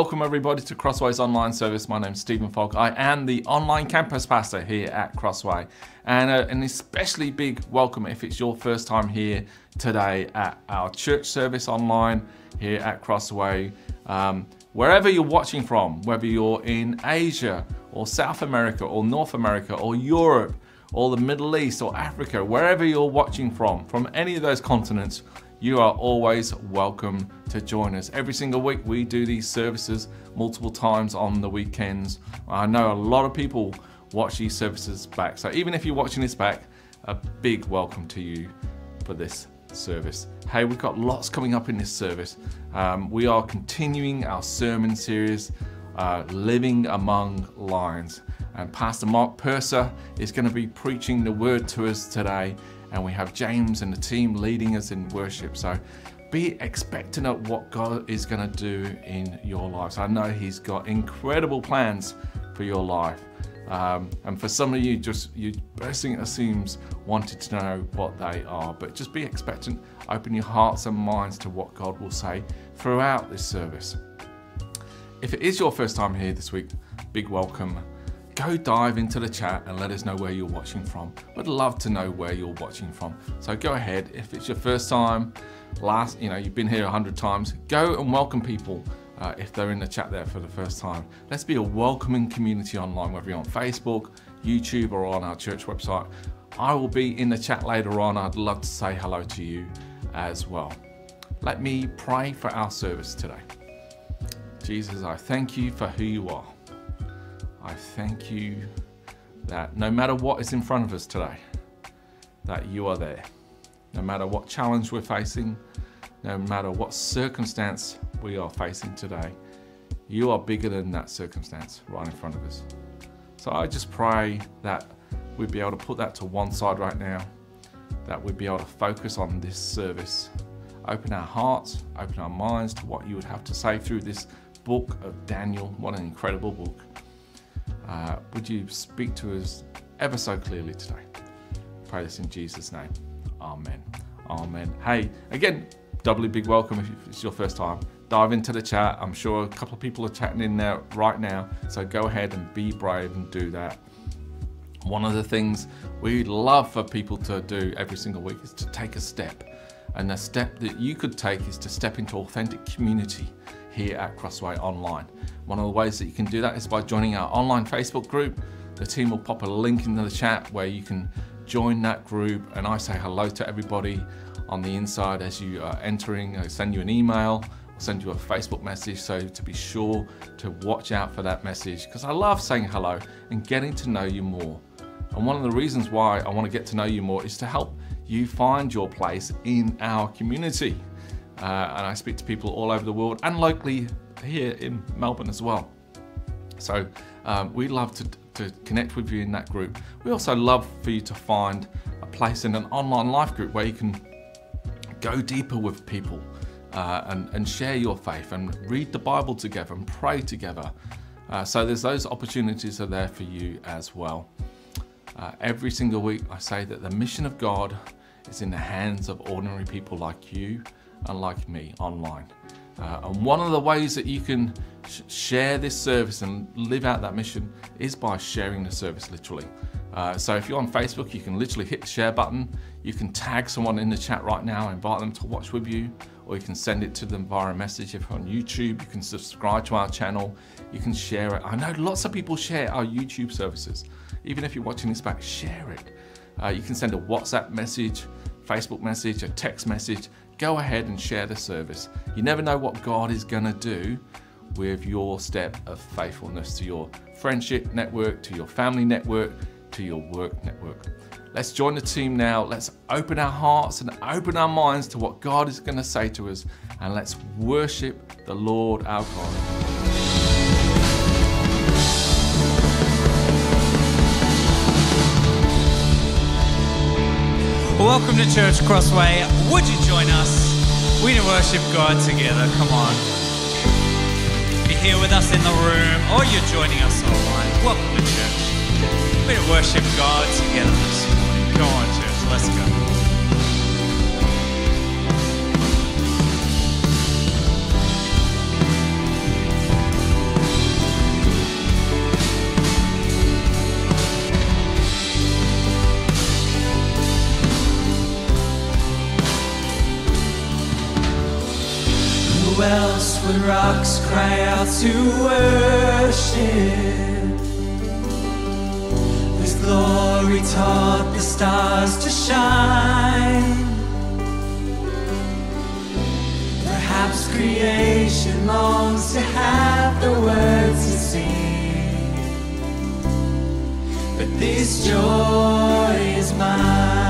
Welcome everybody to Crossway's online service. My name's Stephen Fogg. I am the online campus pastor here at Crossway. And uh, an especially big welcome if it's your first time here today at our church service online here at Crossway. Um, wherever you're watching from, whether you're in Asia or South America or North America or Europe or the Middle East or Africa, wherever you're watching from, from any of those continents, you are always welcome to join us. Every single week, we do these services multiple times on the weekends. I know a lot of people watch these services back. So even if you're watching this back, a big welcome to you for this service. Hey, we've got lots coming up in this service. Um, we are continuing our sermon series, uh, Living Among Lions. And Pastor Mark Purser is going to be preaching the word to us today and we have James and the team leading us in worship. So be expectant of what God is going to do in your lives. I know He's got incredible plans for your life. Um, and for some of you, just you bursting at the seams wanted to know what they are. But just be expectant, open your hearts and minds to what God will say throughout this service. If it is your first time here this week, big welcome go dive into the chat and let us know where you're watching from. Would love to know where you're watching from. So go ahead, if it's your first time, last, you know, you've been here a hundred times, go and welcome people uh, if they're in the chat there for the first time. Let's be a welcoming community online, whether you're on Facebook, YouTube, or on our church website. I will be in the chat later on. I'd love to say hello to you as well. Let me pray for our service today. Jesus, I thank you for who you are. I thank you that no matter what is in front of us today, that you are there. No matter what challenge we're facing, no matter what circumstance we are facing today, you are bigger than that circumstance right in front of us. So I just pray that we'd be able to put that to one side right now, that we'd be able to focus on this service, open our hearts, open our minds to what you would have to say through this book of Daniel. What an incredible book. Uh, would you speak to us ever so clearly today? Pray this in Jesus' name. Amen. Amen. Hey, again, doubly big welcome if it's your first time. Dive into the chat. I'm sure a couple of people are chatting in there right now. So go ahead and be brave and do that. One of the things we love for people to do every single week is to take a step. And the step that you could take is to step into authentic community here at Crossway Online. One of the ways that you can do that is by joining our online Facebook group. The team will pop a link into the chat where you can join that group and I say hello to everybody on the inside as you are entering. I send you an email, I'll send you a Facebook message so to be sure to watch out for that message because I love saying hello and getting to know you more. And one of the reasons why I want to get to know you more is to help you find your place in our community. Uh, and I speak to people all over the world and locally here in Melbourne as well. So um, we love to, to connect with you in that group. We also love for you to find a place in an online life group where you can go deeper with people uh, and, and share your faith and read the Bible together and pray together. Uh, so there's those opportunities are there for you as well. Uh, every single week I say that the mission of God is in the hands of ordinary people like you and like me online. Uh, and one of the ways that you can sh- share this service and live out that mission is by sharing the service literally. Uh, so if you're on Facebook, you can literally hit the share button. You can tag someone in the chat right now, invite them to watch with you, or you can send it to them via a message. If you're on YouTube, you can subscribe to our channel. You can share it. I know lots of people share our YouTube services. Even if you're watching this back, share it. Uh, you can send a WhatsApp message, Facebook message, a text message go ahead and share the service. You never know what God is going to do with your step of faithfulness to your friendship network, to your family network, to your work network. Let's join the team now. Let's open our hearts and open our minds to what God is going to say to us, and let's worship the Lord our God. Welcome to Church Crossway. Would you join us? We to worship God together. Come on. If you're here with us in the room or you're joining us online, welcome to church. We to worship God together this morning. Go on, church. Let's go. when rocks cry out to worship. His glory taught the stars to shine. Perhaps creation longs to have the words to sing. But this joy is mine.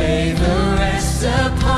whose favor rests upon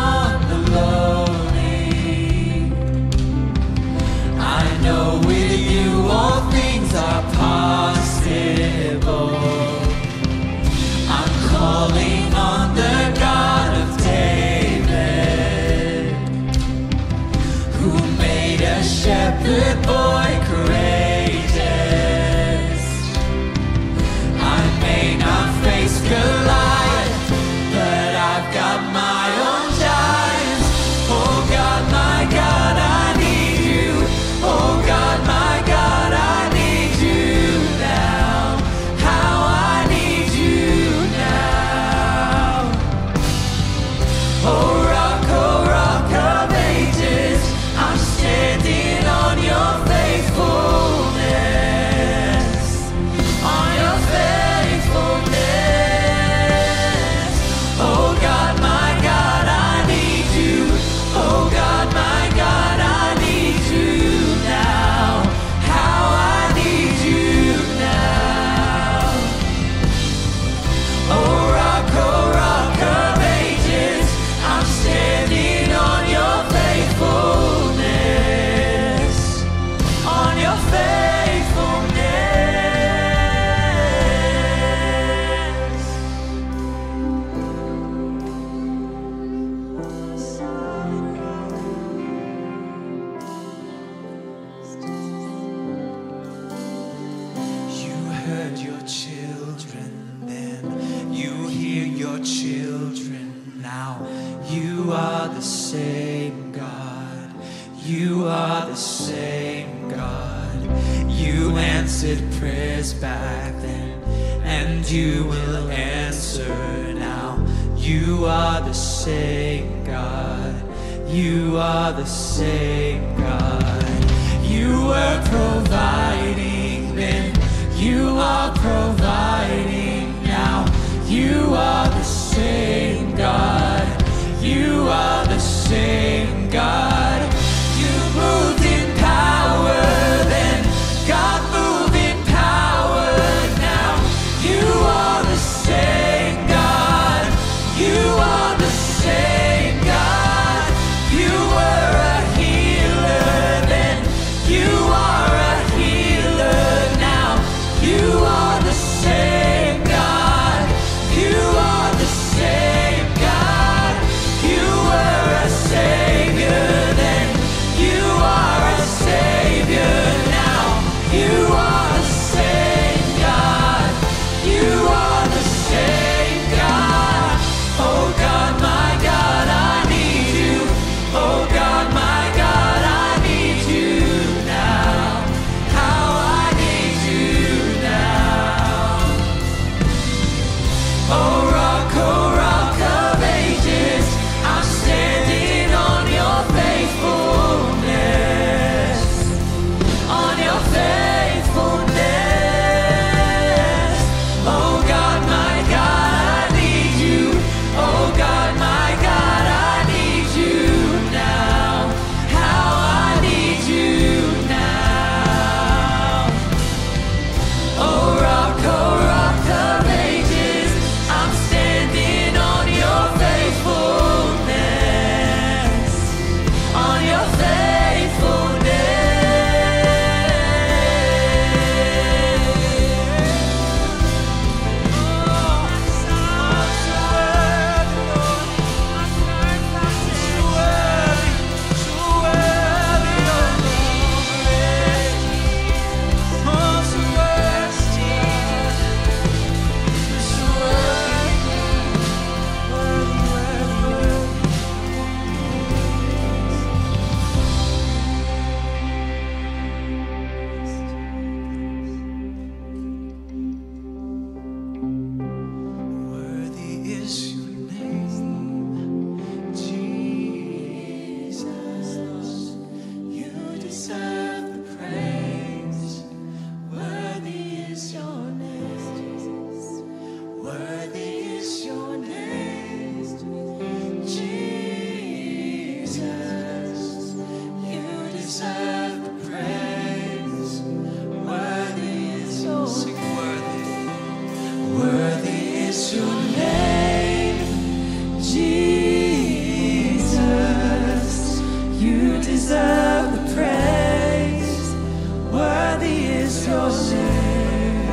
is your name.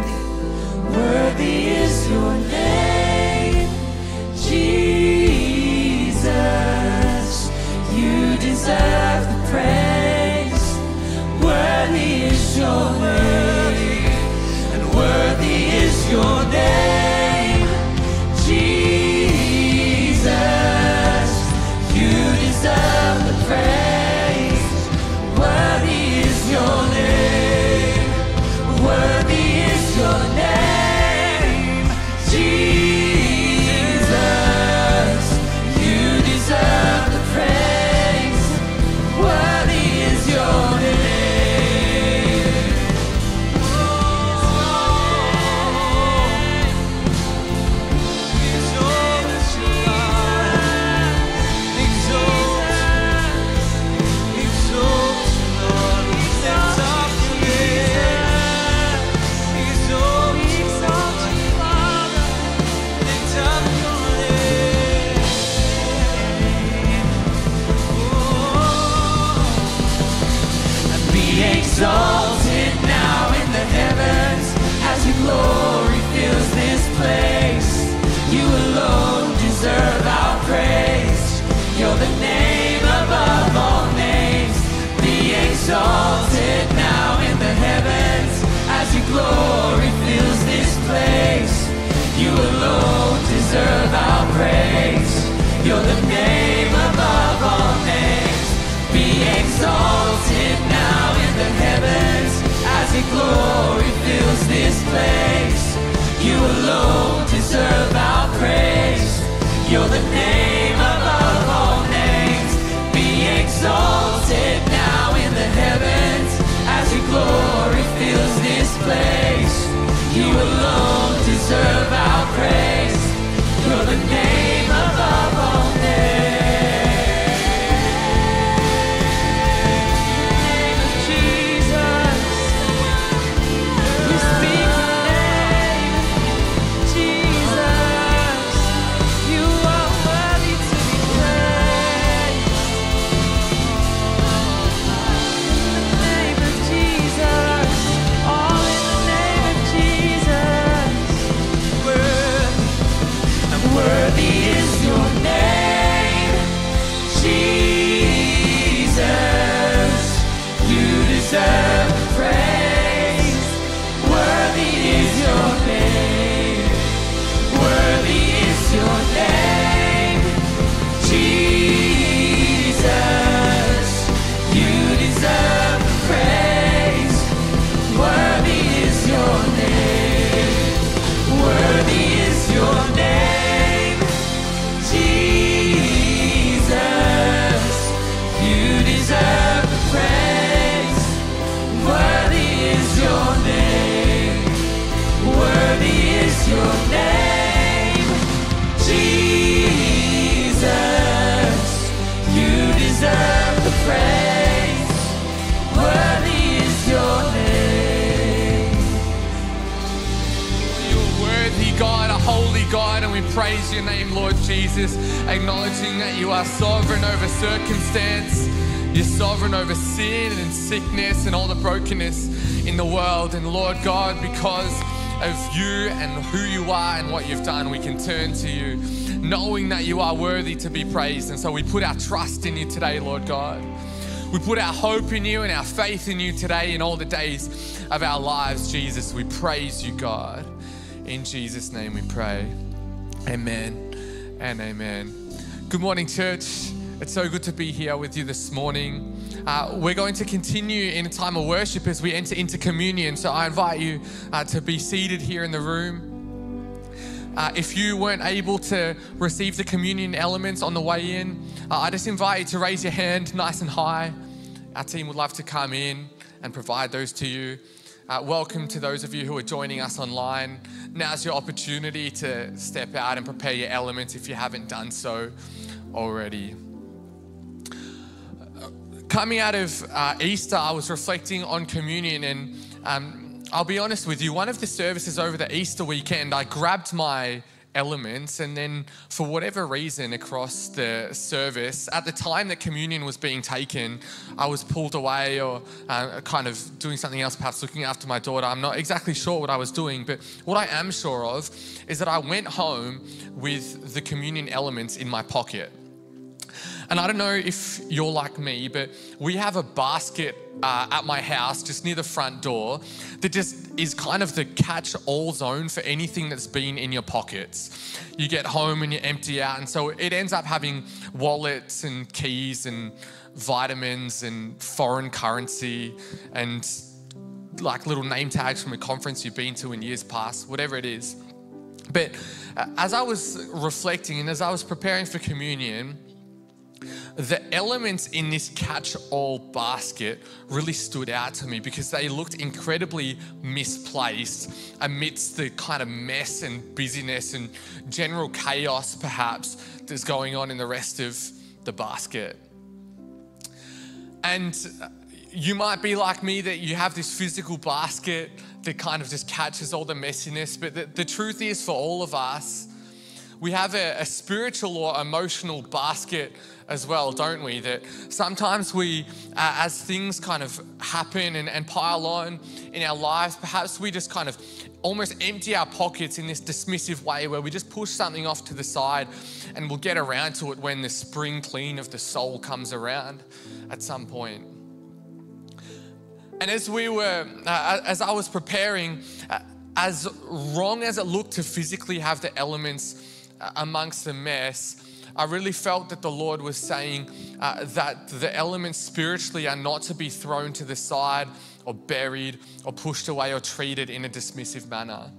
Worthy is your name, Jesus. You deserve the praise. Worthy is your your name, Lord Jesus, acknowledging that you are sovereign over circumstance. You're sovereign over sin and sickness and all the brokenness in the world. And Lord God, because of you and who you are and what you've done, we can turn to you, knowing that you are worthy to be praised. And so we put our trust in you today, Lord God. We put our hope in you and our faith in you today in all the days of our lives, Jesus. We praise you, God. In Jesus' name we pray. Amen and amen. Good morning, church. It's so good to be here with you this morning. Uh, we're going to continue in a time of worship as we enter into communion. So I invite you uh, to be seated here in the room. Uh, if you weren't able to receive the communion elements on the way in, uh, I just invite you to raise your hand nice and high. Our team would love to come in and provide those to you. Uh, welcome to those of you who are joining us online. Now's your opportunity to step out and prepare your elements if you haven't done so already. Coming out of uh, Easter, I was reflecting on communion, and um, I'll be honest with you, one of the services over the Easter weekend, I grabbed my elements, and then for whatever reason across the service, at the time that communion was being taken, I was pulled away or uh, kind of doing something else, perhaps looking after my daughter. I'm not exactly sure what I was doing, but what I am sure of is that I went home with the communion elements in my pocket. And I don't know if you're like me, but we have a basket uh, at my house just near the front door that just is kind of the catch all zone for anything that's been in your pockets. You get home and you empty out, and so it ends up having wallets and keys and vitamins and foreign currency and like little name tags from a conference you've been to in years past, whatever it is. But uh, as I was reflecting and as I was preparing for communion, the elements in this catch all basket really stood out to me because they looked incredibly misplaced amidst the kind of mess and busyness and general chaos, perhaps, that's going on in the rest of the basket. And uh, you might be like me that you have this physical basket that kind of just catches all the messiness, but the, the truth is, for all of us, we have a, a, spiritual or emotional basket as well, don't we? That sometimes we, uh, as things kind of happen and, and pile on in our lives, perhaps we just kind of almost empty our pockets in this dismissive way where we just push something off to the side and we'll get around to it when the spring clean of the soul comes around at some point. And as we were, uh, as I was preparing, uh, as wrong as it looked to physically have the elements uh, amongst the mess, I really felt that the Lord was saying uh, that the elements spiritually are not to be thrown to the side or buried or pushed away or treated in a dismissive manner.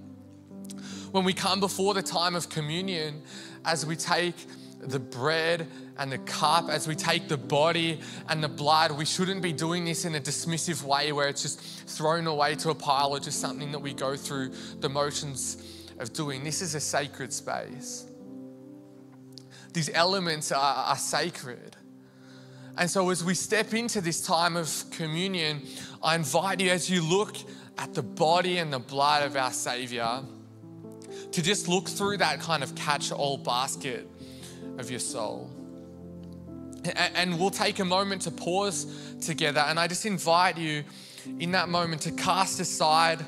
When we come before the time of communion, as we take the bread and the cup, as we take the body and the blood, we shouldn't be doing this in a dismissive way where it's just thrown away to a pile or just something that we go through the motions of doing. This is a sacred space. These elements are, are sacred. And so, as we step into this time of communion, I invite you as you look at the body and the blood of our Savior to just look through that kind of catch all basket of your soul. And we'll take a moment to pause together. And I just invite you in that moment to cast aside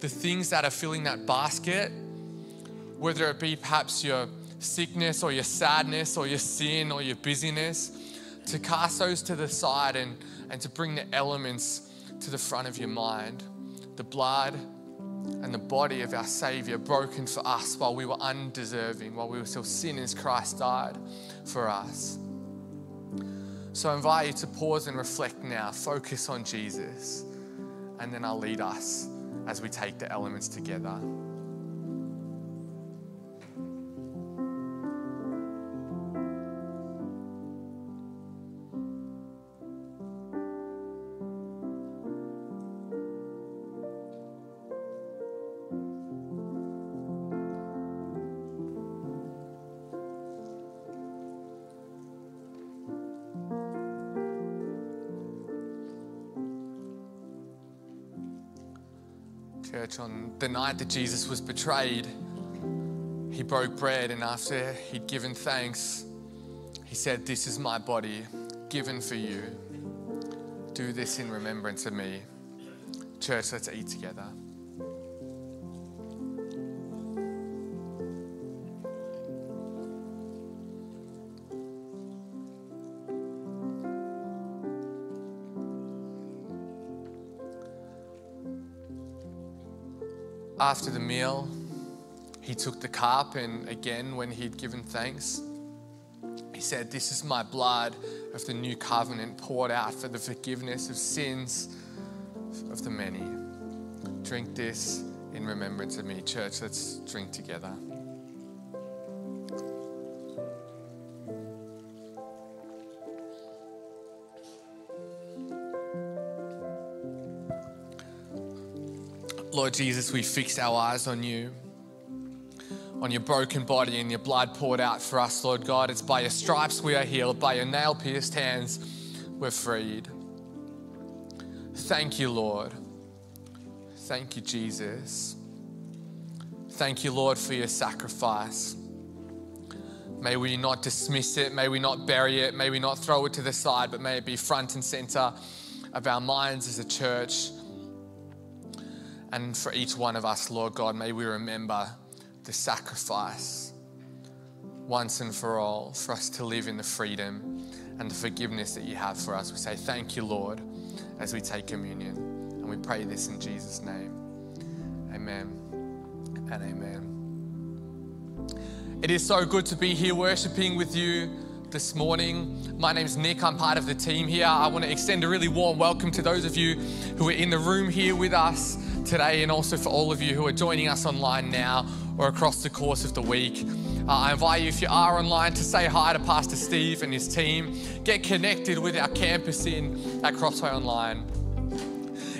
the things that are filling that basket, whether it be perhaps your sickness or your sadness or your sin or your busyness, to cast those to the side and, and to bring the elements to the front of your mind. The blood and the body of our Savior broken for us while we were undeserving, while we were still sinners, Christ died for us. So I invite you to pause and reflect now, focus on Jesus, and then I'll lead us as we take the elements together. Church, on the night that Jesus was betrayed, he broke bread, and after he'd given thanks, he said, This is my body given for you. Do this in remembrance of me. Church, let's eat together. After the meal, he took the cup, and again, when he'd given thanks, he said, This is my blood of the new covenant poured out for the forgiveness of sins of the many. Drink this in remembrance of me. Church, let's drink together. Lord Jesus, we fix our eyes on you, on your broken body and your blood poured out for us, Lord God. It's by your stripes we are healed, by your nail pierced hands we're freed. Thank you, Lord. Thank you, Jesus. Thank you, Lord, for your sacrifice. May we not dismiss it. May we not bury it. May we not throw it to the side, but may it be front and center of our minds as a church. And for each one of us, Lord God, may we remember the sacrifice once and for all for us to live in the freedom and the forgiveness that you have for us. We say thank you, Lord, as we take communion. And we pray this in Jesus' name. Amen and amen. It is so good to be here worshiping with you this morning. My name's Nick. I'm part of the team here. I want to extend a really warm welcome to those of you who are in the room here with us today, and also for all of you who are joining us online now or across the course of the week. Uh, I invite you, if you are online, to say hi to Pastor Steve and his team. Get connected with our campus in at Crossway Online.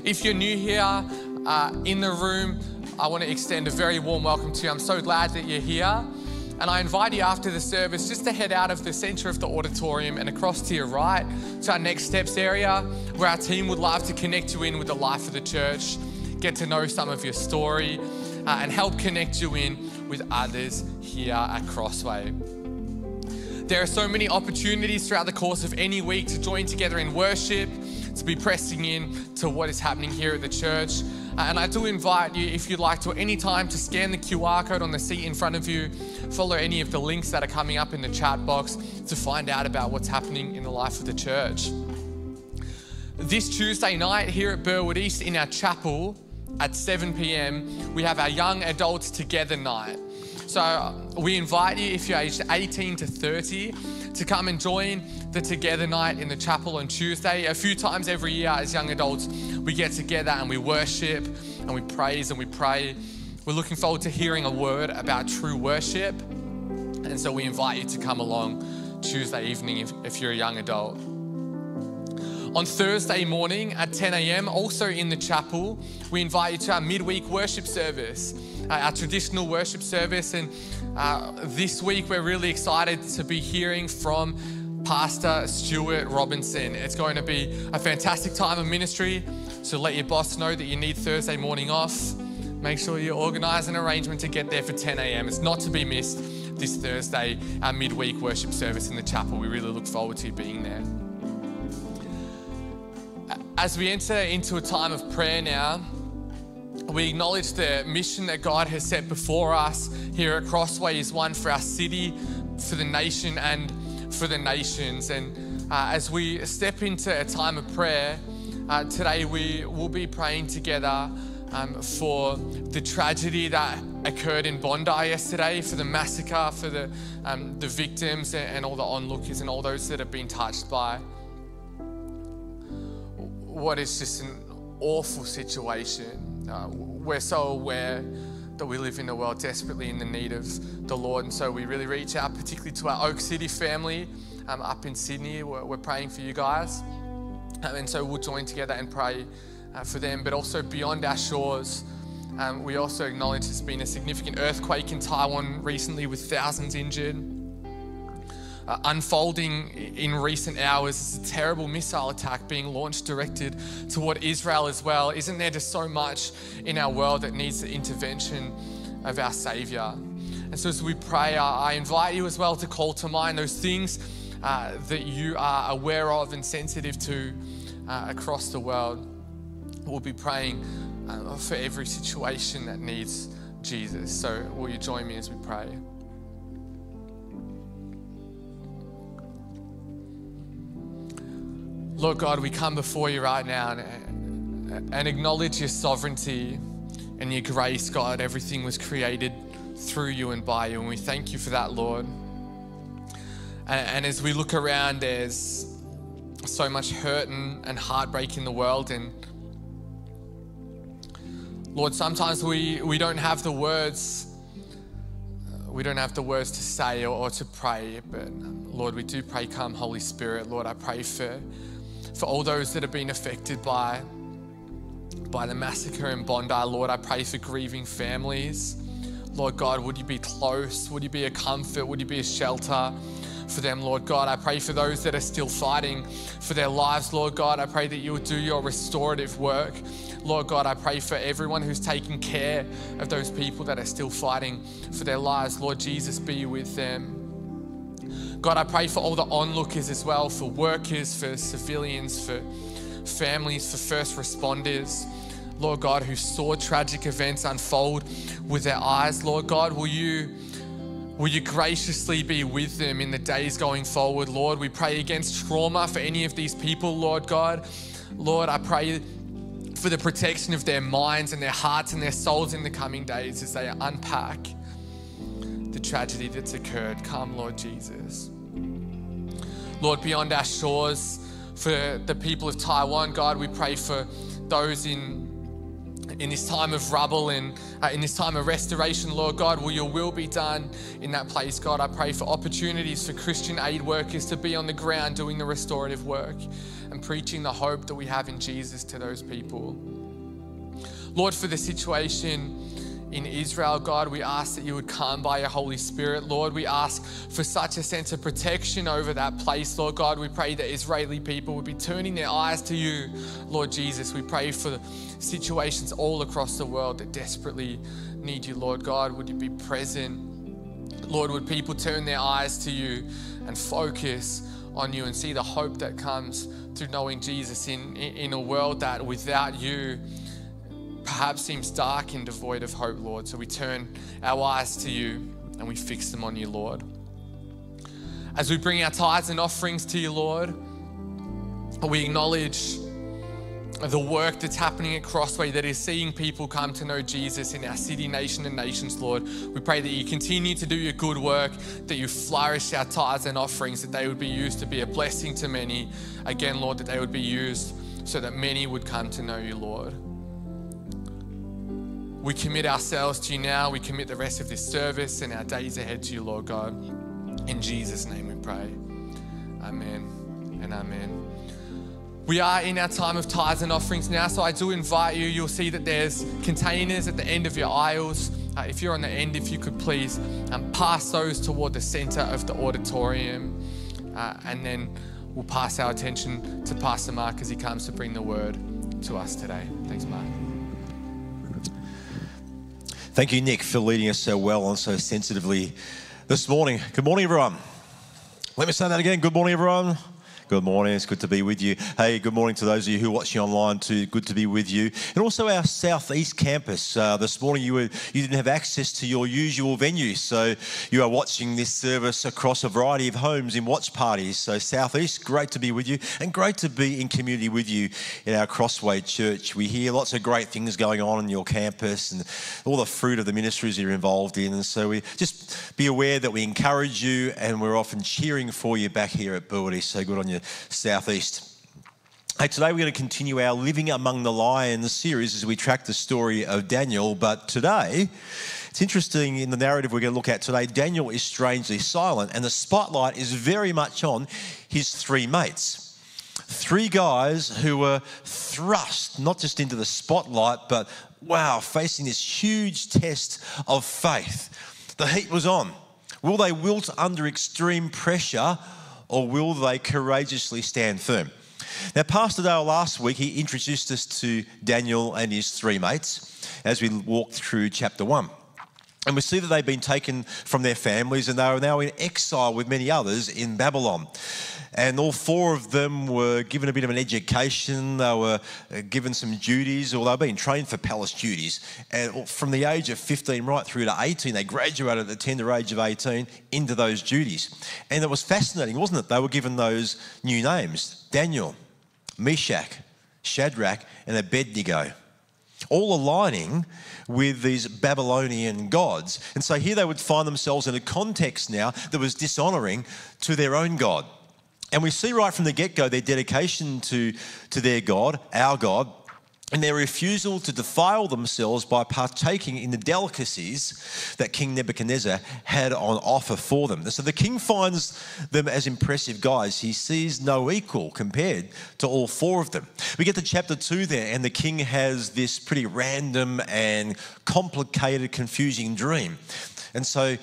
If you're new here uh, in the room, I want to extend a very warm welcome to you. I'm so glad that you're here. And I invite you after the service just to head out of the center of the auditorium and across to your right to our next steps area where our team would love to connect you in with the life of the church, get to know some of your story, uh, and help connect you in with others here at Crossway. There are so many opportunities throughout the course of any week to join together in worship, to be pressing in to what is happening here at the church. Uh, and I do invite you, if you'd like to, at any time to scan the QR code on the seat in front of you, follow any of the links that are coming up in the chat box to find out about what's happening in the life of the church. This Tuesday night here at Burwood East in our chapel, at 7 p.m., we have our young adults together night. So we invite you, if you're aged 18 to 30, to come and join the Together Night in the chapel on Tuesday. A few times every year, as young adults, we get together and we worship and we praise and we pray. We're looking forward to hearing a word about true worship. And so we invite you to come along Tuesday evening if, if you're a young adult. On Thursday morning at 10 a.m., also in the chapel, we invite you to our midweek worship service, uh, our traditional worship service. And uh, this week, we're really excited to be hearing from Pastor Stuart Robinson. It's going to be a fantastic time of ministry. So let your boss know that you need Thursday morning off. Make sure you organize an arrangement to get there for 10 a.m. It's not to be missed this Thursday, our midweek worship service in the chapel. We really look forward to you being there. As we enter into a time of prayer now, we acknowledge the mission that God has set before us here at Crossway is one for our city, for the nation, and for the nations. And uh, as we step into a time of prayer, uh, today we will be praying together um, for the tragedy that occurred in Bondi yesterday, for the massacre, for the, um, the victims and, and all the onlookers and all those that have been touched by what is just an awful situation. Uh, we're so aware that we live in a world desperately in the need of the Lord, and so we really reach out, particularly to our Oak City family um, up in Sydney. We're, we're, praying for you guys, um, and so we'll join together and pray uh, for them, but also beyond our shores. Um, we also acknowledge there's been a significant earthquake in Taiwan recently with thousands injured uh, unfolding in recent hours is a terrible missile attack being launched directed toward Israel as well. Isn't there just so much in our world that needs the intervention of our Savior? And so, as we pray, I invite you as well to call to mind those things uh, that you are aware of and sensitive to uh, across the world. We'll be praying uh, for every situation that needs Jesus. So, will you join me as we pray? Lord God, we come before you right now and, and acknowledge your sovereignty and your grace, God. Everything was created through you and by you, and we thank you for that, Lord. And, and as we look around, there's so much hurt and, and heartbreak in the world, and Lord, sometimes we, we don't have the words, we don't have the words to say or, or to pray, but Lord, we do pray, come, Holy Spirit. Lord, I pray for for all those that have been affected by, by the massacre in Bondi. Lord, I pray for grieving families. Lord God, would you be close? Would you be a comfort? Would you be a shelter? for them, Lord God. I pray for those that are still fighting for their lives, Lord God. I pray that you would do your restorative work. Lord God, I pray for everyone who's taking care of those people that are still fighting for their lives. Lord Jesus, be with them. God, I pray for all the onlookers as well, for workers, for civilians, for families, for first responders. Lord God, who saw tragic events unfold with their eyes. Lord God, will you Will you graciously be with them in the days going forward, Lord? We pray against trauma for any of these people, Lord God. Lord, I pray for the protection of their minds and their hearts and their souls in the coming days as they unpack the tragedy that's occurred. Come, Lord Jesus. Lord, beyond our shores, for the people of Taiwan, God, we pray for those in in this time of rubble and uh, in this time of restoration, Lord God, will your will be done in that place, God? I pray for opportunities for Christian aid workers to be on the ground doing the restorative work and preaching the hope that we have in Jesus to those people. Lord, for the situation in Israel, God, we ask that you would come by your Holy Spirit. Lord, we ask for such a sense of protection over that place. Lord God, we pray that Israeli people would be turning their eyes to you, Lord Jesus. We pray for situations all across the world that desperately need you, Lord God. Would you be present? Lord, would people turn their eyes to you and focus on you and see the hope that comes through knowing Jesus in, in a world that without you, perhaps seems dark and devoid of hope, Lord. So we turn our eyes to you and we fix them on you, Lord. As we bring our tithes and offerings to you, Lord, we acknowledge the work that's happening at Crossway that is seeing people come to know Jesus in our city, nation, and nations, Lord. We pray that you continue to do your good work, that you flourish our tithes and offerings, that they would be used to be a blessing to many. Again, Lord, that they would be used so that many would come to know you, Lord. We commit ourselves to you now. We commit the rest of this service and our days ahead to you, Lord God. In Jesus' name we pray. Amen and amen. We are in our time of tithes and offerings now, so I do invite you. You'll see that there's containers at the end of your aisles. Uh, if you're on the end, if you could please um, pass those toward the center of the auditorium, uh, and then we'll pass our attention to Pastor Mark as he comes to bring the word to us today. Thanks, Mark. Thank you, Nick, for leading us so well and so sensitively this morning. Good morning, everyone. Let me say that again. Good morning, everyone. Good morning. It's good to be with you. Hey, good morning to those of you who are watching online too. Good to be with you. And also our southeast campus. Uh, this morning you were you didn't have access to your usual venue, so you are watching this service across a variety of homes in watch parties. So southeast, great to be with you, and great to be in community with you in our Crossway Church. We hear lots of great things going on in your campus and all the fruit of the ministries you're involved in. And so we just be aware that we encourage you, and we're often cheering for you back here at Burwoody. So good on you southeast. Hey, today we're going to continue our Living Among the Lions series as we track the story of Daniel. But today, it's interesting in the narrative we're going to look at today, Daniel is strangely silent, and the spotlight is very much on his three mates. Three guys who were thrust not just into the spotlight, but wow, facing this huge test of faith. The heat was on. Will they wilt under extreme pressure? Or will they courageously stand firm? Now, Pastor Dale last week, he introduced us to Daniel and his three mates as we walked through chapter one. And we see that they've been taken from their families and they are now in exile with many others in Babylon. And all four of them were given a bit of an education. They were uh, given some duties, or they've been trained for palace duties. And from the age of 15 right through to 18, they graduated at the tender age of 18 into those duties. And it was fascinating, wasn't it? They were given those new names Daniel, Meshach, Shadrach, and Abednego all aligning with these Babylonian gods. And so here they would find themselves in a context now that was dishonoring to their own God. And we see right from the get go their dedication to, to their God, our God, and their refusal to defile themselves by partaking in the delicacies that King Nebuchadnezzar had on offer for them. So the king finds them as impressive guys. He sees no equal compared to all four of them. We get to chapter two there, and the king has this pretty random and complicated, confusing dream. And so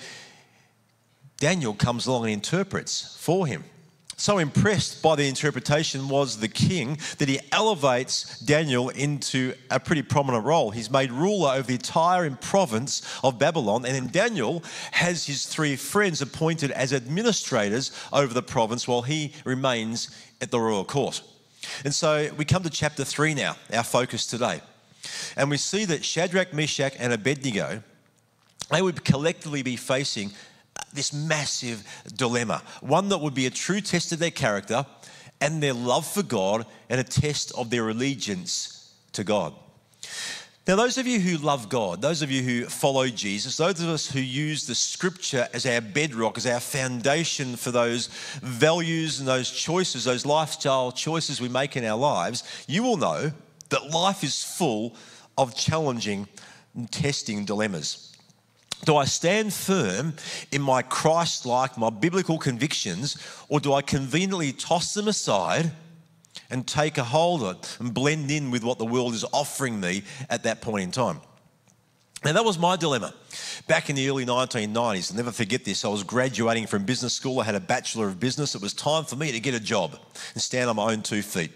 Daniel comes along and interprets for him. So impressed by the interpretation was the king that he elevates Daniel into a pretty prominent role. He's made ruler over the entire province of Babylon, and then Daniel has his three friends appointed as administrators over the province while he remains at the royal court. And so we come to chapter three now, our focus today. And we see that Shadrach, Meshach, and Abednego, they would collectively be facing this massive dilemma, one that would be a true test of their character and their love for God and a test of their allegiance to God. Now, those of you who love God, those of you who follow Jesus, those of us who use the scripture as our bedrock, as our foundation for those values and those choices, those lifestyle choices we make in our lives, you will know that life is full of challenging and testing dilemmas. Do I stand firm in my Christ like, my biblical convictions, or do I conveniently toss them aside and take a hold of it and blend in with what the world is offering me at that point in time? Now, that was my dilemma back in the early 1990s. I'll never forget this. I was graduating from business school. I had a Bachelor of Business. It was time for me to get a job and stand on my own two feet.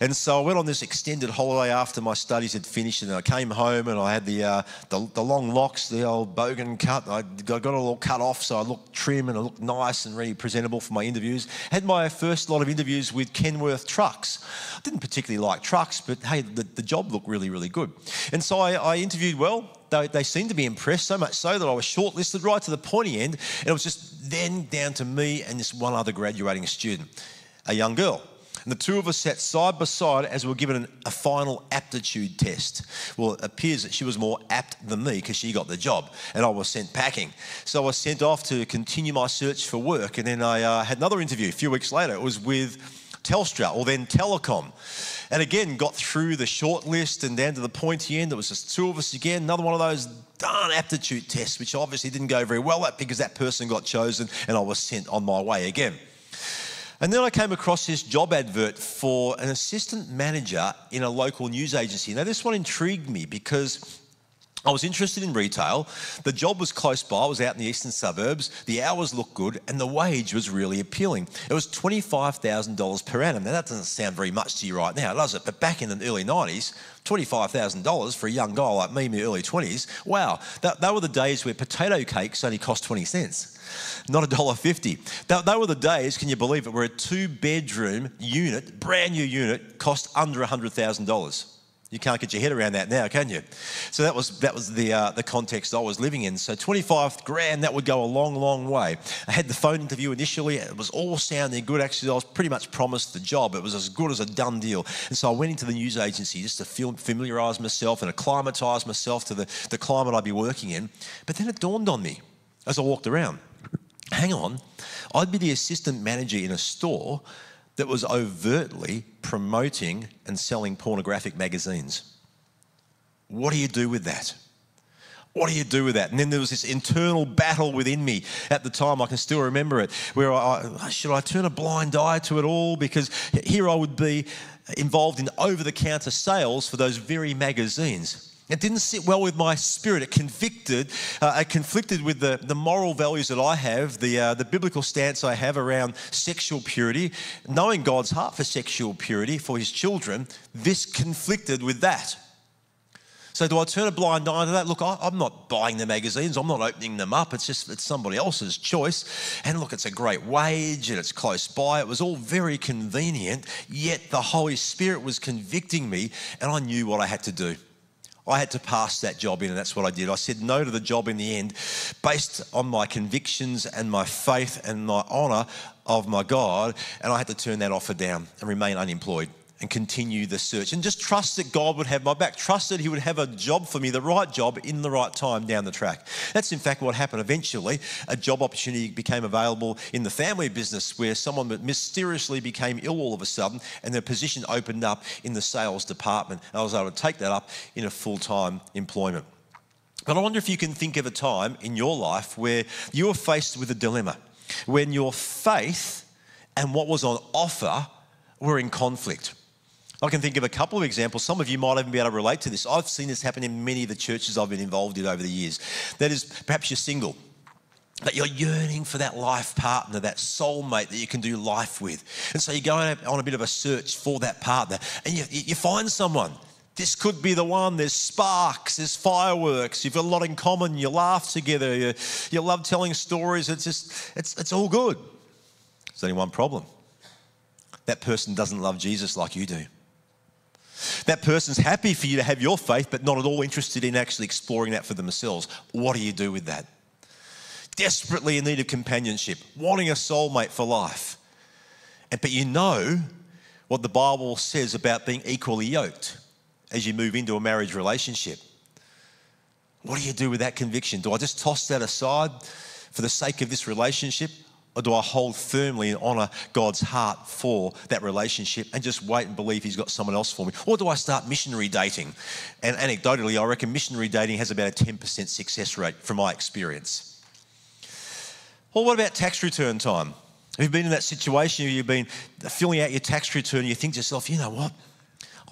And so I went on this extended holiday after my studies had finished, and I came home and I had the, uh, the, the, long locks, the old bogan cut. I got it all cut off so I looked trim and I looked nice and really presentable for my interviews. Had my first lot of interviews with Kenworth Trucks. I didn't particularly like trucks, but hey, the, the job looked really, really good. And so I, I interviewed well they, they seemed to be impressed, so much so that I was shortlisted right to the pointy end. And it was just then down to me and this one other graduating student, a young girl. And the two of us sat side by side as we were given an, a final aptitude test. Well, it appears that she was more apt than me because she got the job and I was sent packing. So I was sent off to continue my search for work. And then I uh, had another interview a few weeks later. It was with Telstra or then Telecom. And again, got through the short list and down to the pointy end. There was just two of us again. Another one of those darn aptitude tests, which obviously didn't go very well because that person got chosen and I was sent on my way again. And then I came across this job advert for an assistant manager in a local news agency. Now, this one intrigued me because I was interested in retail. The job was close by, I was out in the eastern suburbs. The hours looked good, and the wage was really appealing. It was $25,000 per annum. Now, that doesn't sound very much to you right now, does it? But back in the early 90s, $25,000 for a young guy like me in the early 20s, wow, that, that were the days where potato cakes only cost 20 cents not a dollar fifty. That, were the days, can you believe it, where a two bedroom unit, brand new unit, cost under $100,000. You can't get your head around that now, can you? So that was that was the uh, the context I was living in. So 25 grand that would go a long, long way. I had the phone interview initially. It was all sounding good. Actually, I was pretty much promised the job. It was as good as a done deal. And so I went into the news agency just to feel, familiarise myself and acclimatise myself to the, the climate I'd be working in. But then it dawned on me as I walked around. Hang on, I'd be the assistant manager in a store that was overtly promoting and selling pornographic magazines. What do you do with that? What do you do with that? And then there was this internal battle within me at the time. I can still remember it, where I, should I turn a blind eye to it all? Because here I would be involved in over the counter sales for those very magazines. It didn't sit well with my spirit. It convicted, uh, it conflicted with the, the moral values that I have, the, uh, the biblical stance I have around sexual purity, knowing God's heart for sexual purity for his children. This conflicted with that. So do I turn a blind eye to that? Look, I, am not buying the magazines. I'm not opening them up. It's just it's somebody else's choice. And look, it's a great wage and it's close by. It was all very convenient. Yet the Holy Spirit was convicting me, and I knew what I had to do. I had to pass that job in, and that's what I did. I said no to the job in the end based on my convictions and my faith and my honour of my God, and I had to turn that offer down and remain unemployed and continue the search and just trust that God would have my back. Trust that He would have a job for me, the right job in the right time down the track. That's in fact what happened. Eventually, a job opportunity became available in the family business where someone mysteriously became ill all of a sudden and their position opened up in the sales department. And I was able to take that up in a full time employment. But I wonder if you can think of a time in your life where you were faced with a dilemma, when your faith and what was on offer were in conflict. I can think of a couple of examples. Some of you might even be able to relate to this. I've seen this happen in many of the churches I've been involved in over the years. That is, perhaps you're single, but you're yearning for that life partner, that soulmate that you can do life with. And so you go on a bit of a search for that partner and you, you find someone. This could be the one. There's sparks, there's fireworks. You've got a lot in common. You laugh together. You, you love telling stories. It's just, it's, it's all good. There's only one problem that person doesn't love Jesus like you do. That person's happy for you to have your faith, but not at all interested in actually exploring that for themselves. What do you do with that? Desperately in need of companionship, wanting a soulmate for life. And, but you know what the Bible says about being equally yoked as you move into a marriage relationship. What do you do with that conviction? Do I just toss that aside for the sake of this relationship? Or do I hold firmly and honour God's heart for that relationship and just wait and believe He's got someone else for me? Or do I start missionary dating? And anecdotally, I reckon missionary dating has about a 10% success rate from my experience. Well, what about tax return time? Have you been in that situation where you've been filling out your tax return and you think to yourself, you know what?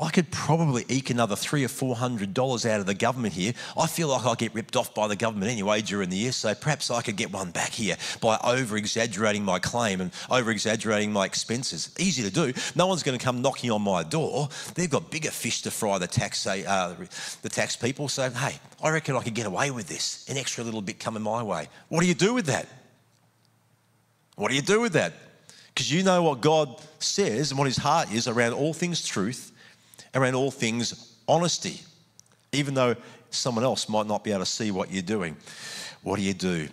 I could probably eke another three or four hundred dollars out of the government here. I feel like I get ripped off by the government anyway during the year, so perhaps I could get one back here by over exaggerating my claim and over exaggerating my expenses. Easy to do. No one's going to come knocking on my door. They've got bigger fish to fry, the tax, uh, the tax people. So, hey, I reckon I could get away with this. An extra little bit coming my way. What do you do with that? What do you do with that? Because you know what God says and what His heart is around all things truth around all things honesty, even though someone else might not be able to see what you're doing. What do you do?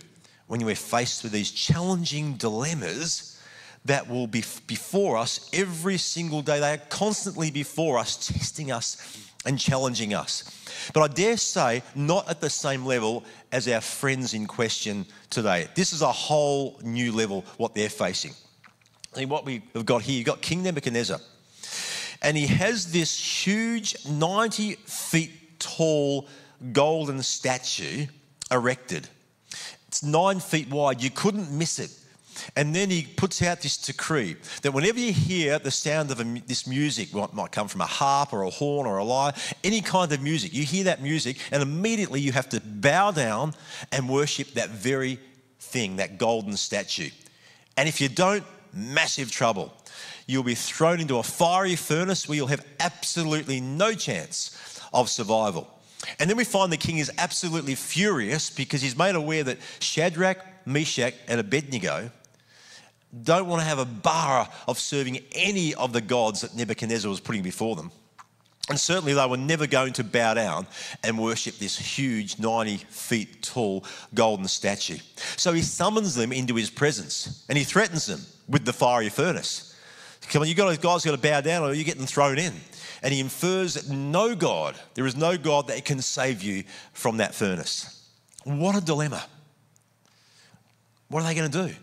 When you are faced with these challenging dilemmas, that will be before us every single day. They are constantly before us, testing us and challenging us. But I dare say, not at the same level as our friends in question today. This is a whole new level what they're facing. And what we've got here, you've got King Nebuchadnezzar. And he has this huge 90 feet tall golden statue erected. It's nine feet wide. You couldn't miss it. And then he puts out this decree that whenever you hear the sound of a, this music, what might come from a harp or a horn or a lyre, any kind of music, you hear that music, and immediately you have to bow down and worship that very thing, that golden statue. And if you don't, massive trouble. You'll be thrown into a fiery furnace where you'll have absolutely no chance of survival. And then we find the king is absolutely furious because he's made aware that Shadrach, Meshach, and Abednego don't want to have a bar of serving any of the gods that Nebuchadnezzar was putting before them. And certainly they were never going to bow down and worship this huge 90 feet tall golden statue. So he summons them into his presence and he threatens them with the fiery furnace. Come on, you guys got to bow down or you're getting thrown in. And he infers that no God, there is no God that can save you from that furnace. What a dilemma. What are they going to do?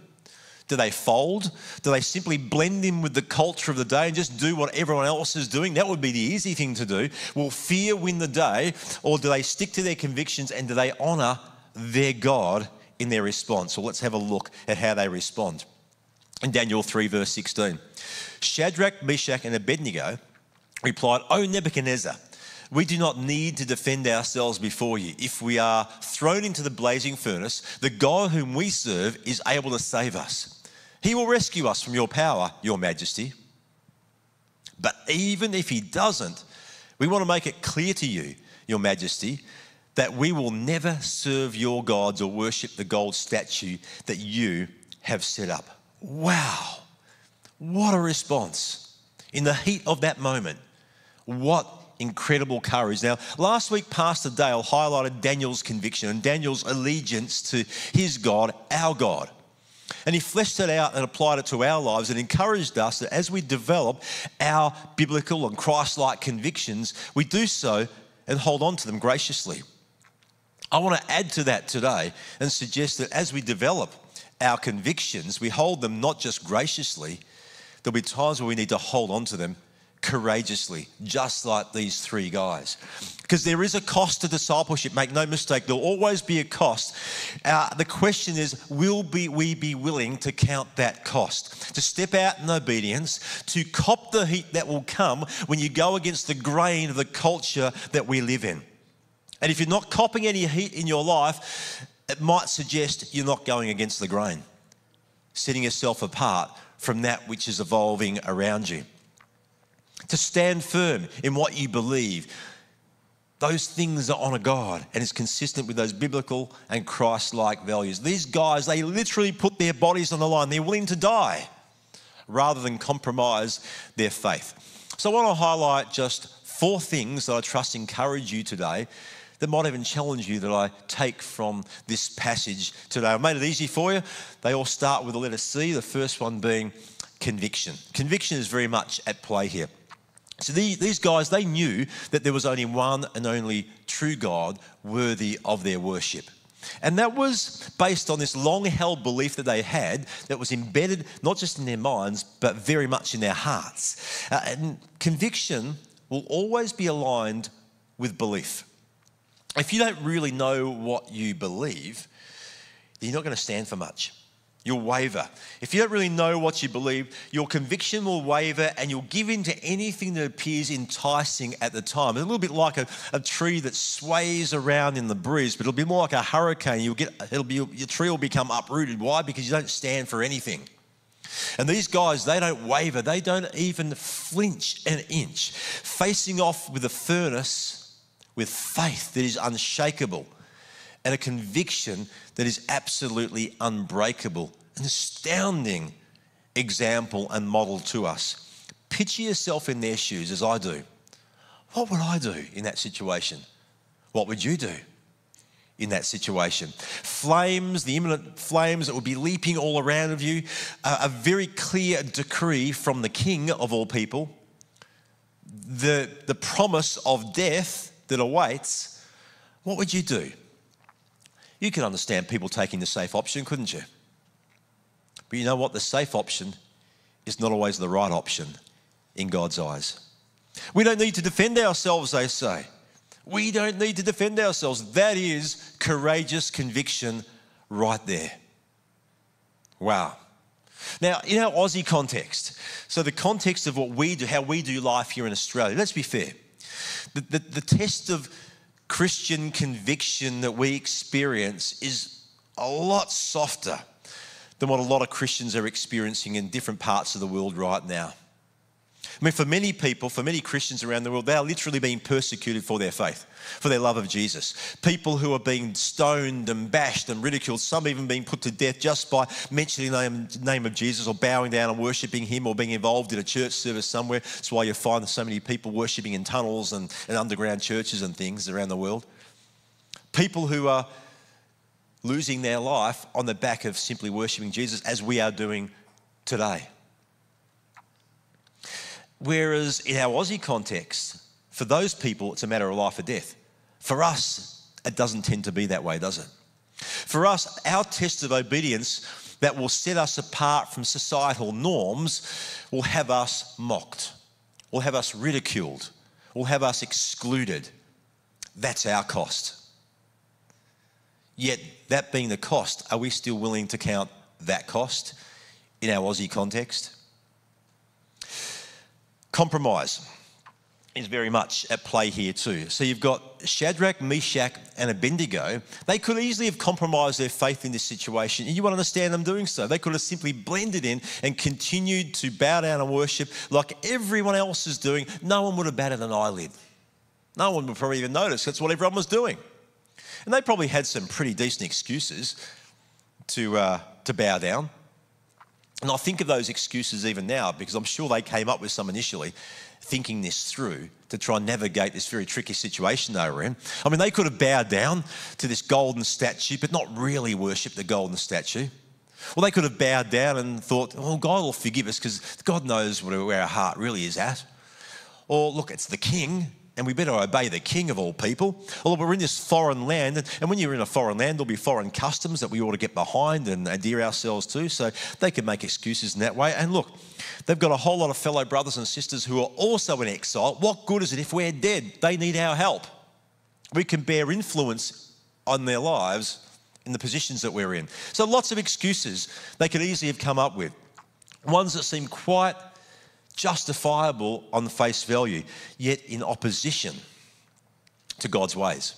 Do they fold? Do they simply blend in with the culture of the day and just do what everyone else is doing? That would be the easy thing to do. Will fear win the day? Or do they stick to their convictions and do they honor their God in their response? So let's have a look at how they respond. In Daniel 3, verse 16, Shadrach, Meshach, and Abednego replied, O Nebuchadnezzar, we do not need to defend ourselves before you. If we are thrown into the blazing furnace, the God whom we serve is able to save us. He will rescue us from your power, your majesty. But even if he doesn't, we want to make it clear to you, your majesty, that we will never serve your gods or worship the gold statue that you have set up. Wow, what a response. In the heat of that moment, what incredible courage. Now, last week, Pastor Dale highlighted Daniel's conviction and Daniel's allegiance to his God, our God. And he fleshed it out and applied it to our lives and encouraged us that as we develop our biblical and Christ like convictions, we do so and hold on to them graciously. I want to add to that today and suggest that as we develop our convictions, we hold them not just graciously, there'll be times where we need to hold on to them courageously, just like these three guys. Because there is a cost to discipleship, make no mistake, there'll always be a cost. Uh, the question is, will be, we be willing to count that cost? To step out in obedience, to cop the heat that will come when you go against the grain of the culture that we live in. And if you're not copping any heat in your life, it might suggest you're not going against the grain, setting yourself apart from that which is evolving around you to stand firm in what you believe. Those things that honor God and is consistent with those biblical and Christ like values. These guys, they literally put their bodies on the line. They're willing to die rather than compromise their faith. So I want to highlight just four things that I trust encourage you today that might even challenge you that I take from this passage today. I've made it easy for you. They all start with the letter C, the first one being conviction. Conviction is very much at play here. So these guys, they knew that there was only one and only true God worthy of their worship. And that was based on this long held belief that they had that was embedded not just in their minds, but very much in their hearts. Uh, and conviction will always be aligned with belief. If you don't really know what you believe, you're not going to stand for much. You'll waver. If you don't really know what you believe, your conviction will waver and you'll give in to anything that appears enticing at the time. It's a little bit like a, a tree that sways around in the breeze, but it'll be more like a hurricane. You'll get, it'll be, your tree will become uprooted. Why? Because you don't stand for anything. And these guys, they don't waver, they don't even flinch an inch, facing off with a furnace with faith that is unshakable and a conviction that is absolutely unbreakable. An astounding example and model to us. Picture yourself in their shoes as I do. What would I do in that situation? What would you do? in that situation. Flames, the imminent flames that would be leaping all around of you, a, a very clear decree from the king of all people, the, the promise of death that awaits, what would you do? You can understand people taking the safe option, couldn't you? But you know what? The safe option is not always the right option in God's eyes. We don't need to defend ourselves, they say. We don't need to defend ourselves. That is courageous conviction right there. Wow. Now, in our Aussie context, so the context of what we do, how we do life here in Australia, let's be fair. The, the, the test of Christian conviction that we experience is a lot softer than what a lot of Christians are experiencing in different parts of the world right now. I mean, for many people, for many Christians around the world, they are literally being persecuted for their faith, for their love of Jesus. People who are being stoned and bashed and ridiculed, some even being put to death just by mentioning the name, of Jesus or bowing down and worshipping Him or being involved in a church service somewhere. That's why you find so many people worshipping in tunnels and, and underground churches and things around the world. People who are losing their life on the back of simply worshipping Jesus, as we are doing today. Whereas in our Aussie context, for those people, it's a matter of life or death. For us, it doesn't tend to be that way, does it? For us, our test of obedience that will set us apart from societal norms will have us mocked, will have us ridiculed, will have us excluded. That's our cost. Yet, that being the cost, are we still willing to count that cost in our Aussie context? Compromise is very much at play here too. So you've got Shadrach, Meshach, and Abednego. They could easily have compromised their faith in this situation, and you would understand them doing so. They could have simply blended in and continued to bow down and worship like everyone else is doing. No one would have batted an eyelid. No one would probably even notice. That's what everyone was doing. And they probably had some pretty decent excuses to, uh, to bow down. And I think of those excuses even now because I'm sure they came up with some initially thinking this through to try and navigate this very tricky situation they were in. I mean, they could have bowed down to this golden statue, but not really worshipped the golden statue. Well, they could have bowed down and thought, well, God will forgive us because God knows where our heart really is at. Or, look, it's the king and we better obey the king of all people. Oh, well, we're in this foreign land, and when you're in a foreign land, there'll be foreign customs that we ought to get behind and adhere ourselves to. So they can make excuses in that way. And look, they've got a whole lot of fellow brothers and sisters who are also in exile. What good is it if we're dead? They need our help. We can bear influence on their lives in the positions that we're in. So lots of excuses they could easily have come up with. Ones that seem quite justifiable on the face value, yet in opposition to God's ways.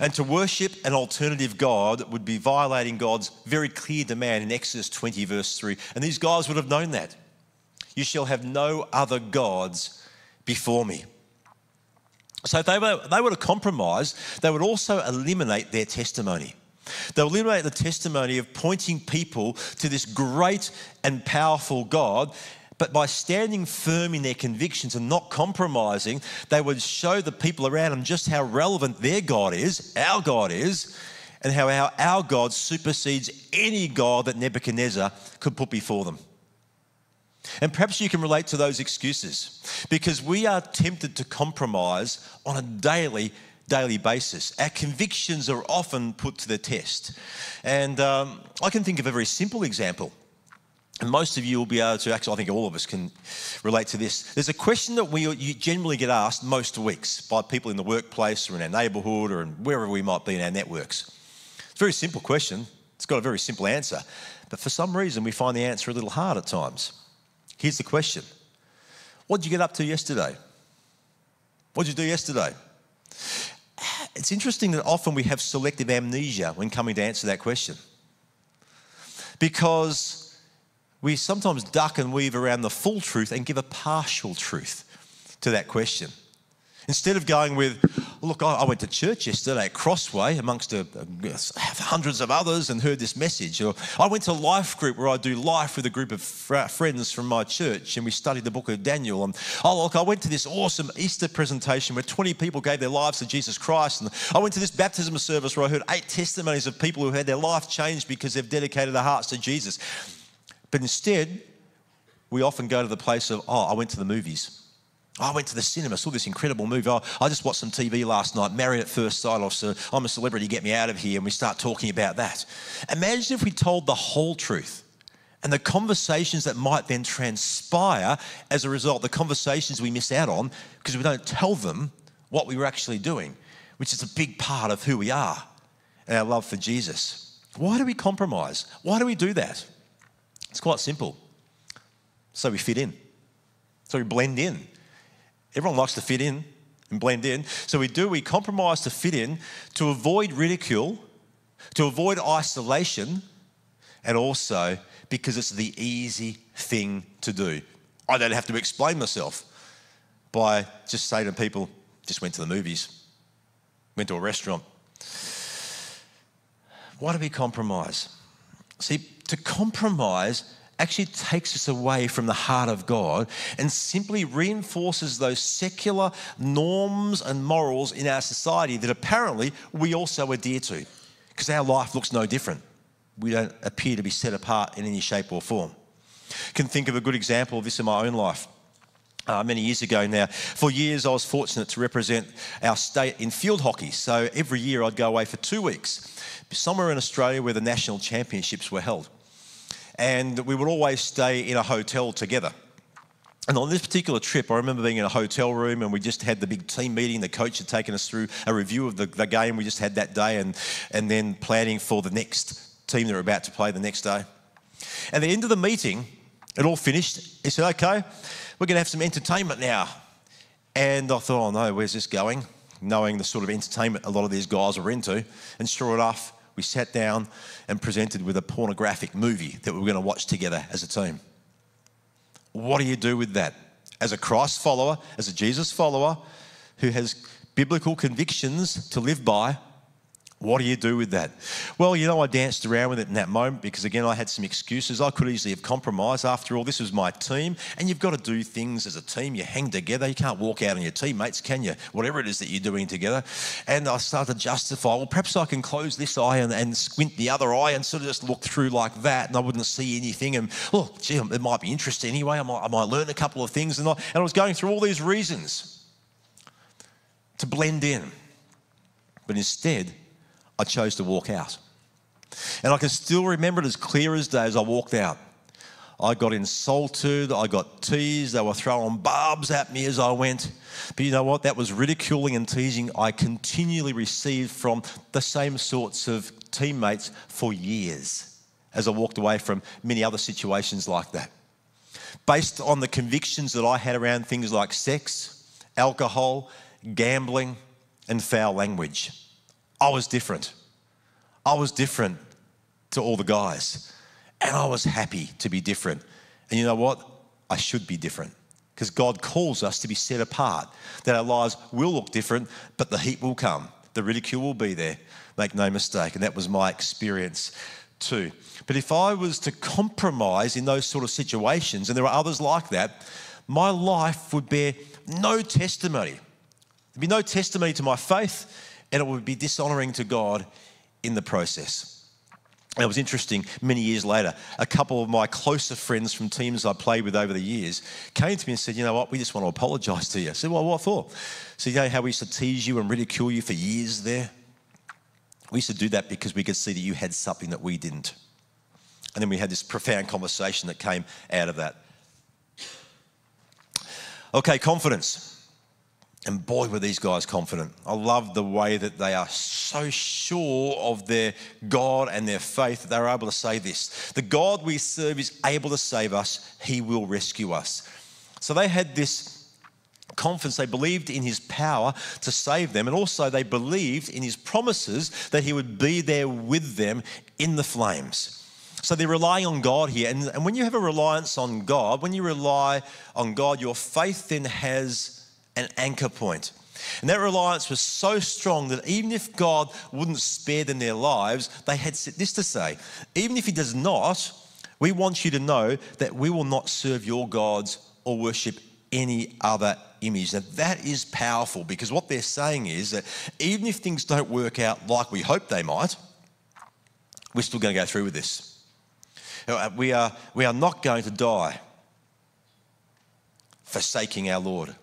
And to worship an alternative God would be violating God's very clear demand in Exodus 20, verse 3. And these guys would have known that. You shall have no other gods before me. So if they were, they were to compromise, they would also eliminate their testimony. They'll eliminate the testimony of pointing people to this great and powerful God but by standing firm in their convictions and not compromising, they would show the people around them just how relevant their God is, our God is, and how our, our God supersedes any God that Nebuchadnezzar could put before them. And perhaps you can relate to those excuses because we are tempted to compromise on a daily daily basis. Our convictions are often put to the test. And um, I can think of a very simple example. And most of you will be able to, actually, I think all of us can relate to this. There's a question that we generally get asked most weeks by people in the workplace or in our neighbourhood or wherever we might be in our networks. It's a very simple question, it's got a very simple answer. But for some reason, we find the answer a little hard at times. Here's the question What did you get up to yesterday? What did you do yesterday? It's interesting that often we have selective amnesia when coming to answer that question. Because we sometimes duck and weave around the full truth and give a partial truth to that question. Instead of going with, look, I, went to church yesterday at Crossway amongst a, a- hundreds of others and heard this message. Or I went to a life group where I do life with a group of fr- friends from my church and we studied the book of Daniel. And oh, look, I went to this awesome Easter presentation where 20 people gave their lives to Jesus Christ. And I went to this baptism service where I heard eight testimonies of people who had their life changed because they've dedicated their hearts to Jesus. But instead, we often go to the place of, oh, I went to the movies. Oh, I went to the cinema, saw this incredible movie. Oh, I just watched some TV last night, Married at First Sight. I'm a celebrity, get me out of here. And we start talking about that. Imagine if we told the whole truth and the conversations that might then transpire as a result, the conversations we miss out on because we don't tell them what we were actually doing, which is a big part of who we are and our love for Jesus. Why do we compromise? Why do we do that? It's quite simple. So we fit in, so we blend in. Everyone likes to fit in and blend in. So we do, we compromise to fit in, to avoid ridicule, to avoid isolation, and also because it's the easy thing to do. I don't have to explain myself by just saying to people, just went to the movies, went to a restaurant. Why do we compromise? See, to compromise actually takes us away from the heart of God and simply reinforces those secular norms and morals in our society that apparently we also adhere to because our life looks no different. We don't appear to be set apart in any shape or form. Can think of a good example of this in my own life. Uh, many years ago now. For years, I was fortunate to represent our state in field hockey. So every year, I'd go away for two weeks, somewhere in Australia where the national championships were held. And we would always stay in a hotel together. And on this particular trip, I remember being in a hotel room and we just had the big team meeting. The coach had taken us through a review of the, the game we just had that day and, and then planning for the next team that were about to play the next day. At the end of the meeting, it all finished. He said, okay, we're going to have some entertainment now. And I thought, oh no, where's this going? Knowing the sort of entertainment a lot of these guys were into. And sure enough, we sat down and presented with a pornographic movie that we were going to watch together as a team. What do you do with that? As a Christ follower, as a Jesus follower who has biblical convictions to live by, what do you do with that? Well, you know, I danced around with it in that moment because, again, I had some excuses. I could easily have compromised. After all, this was my team, and you've got to do things as a team. You hang together. You can't walk out on your teammates, can you? Whatever it is that you're doing together. And I started to justify, well, perhaps I can close this eye and, and squint the other eye and sort of just look through like that, and I wouldn't see anything. And, oh, gee, it might be interesting anyway. I might, I might learn a couple of things. And I, and I was going through all these reasons to blend in. But instead, I chose to walk out. And I can still remember it as clear as day as I walked out. I got insulted, I got teased, they were throwing barbs at me as I went. But you know what? That was ridiculing and teasing I continually received from the same sorts of teammates for years as I walked away from many other situations like that. Based on the convictions that I had around things like sex, alcohol, gambling, and foul language. I was different. I was different to all the guys. And I was happy to be different. And you know what? I should be different because God calls us to be set apart, that our lives will look different, but the heat will come. The ridicule will be there. Make no mistake. And that was my experience too. But if I was to compromise in those sort of situations, and there are others like that, my life would bear no testimony. There'd be no testimony to my faith, and it would be dishonoring to God in the process. And it was interesting, many years later, a couple of my closer friends from teams I played with over the years came to me and said, You know what, we just want to apologise to you. I said, Well, what for? So, you know how we used to tease you and ridicule you for years there? We used to do that because we could see that you had something that we didn't. And then we had this profound conversation that came out of that. Okay, confidence. And boy, were these guys confident. I love the way that they are so sure of their God and their faith that they're able to say this The God we serve is able to save us, He will rescue us. So they had this confidence. They believed in His power to save them, and also they believed in His promises that He would be there with them in the flames. So they're relying on God here. And, and when you have a reliance on God, when you rely on God, your faith then has an anchor point. And that reliance was so strong that even if God wouldn't spare them their lives, they had this to say even if He does not, we want you to know that we will not serve your gods or worship any other image. Now, that is powerful because what they're saying is that even if things don't work out like we hope they might, we're still going to go through with this. Uh, we are, we are not going to die forsaking our Lord.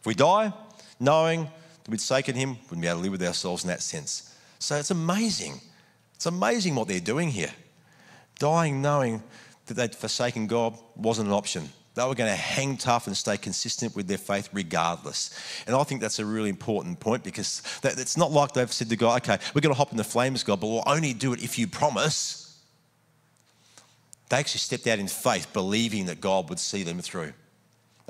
If we die knowing that we'd forsaken Him, we wouldn't be able to live with ourselves in that sense. So it's amazing. It's amazing what they're doing here dying knowing that they'd forsaken God wasn't an option. They were going to hang tough and stay consistent with their faith regardless. And I think that's a really important point because that, it's not like they've said to God, okay, we're going to hop in the flames, God, but we'll only do it if you promise. They actually stepped out in faith, believing that God would see them through.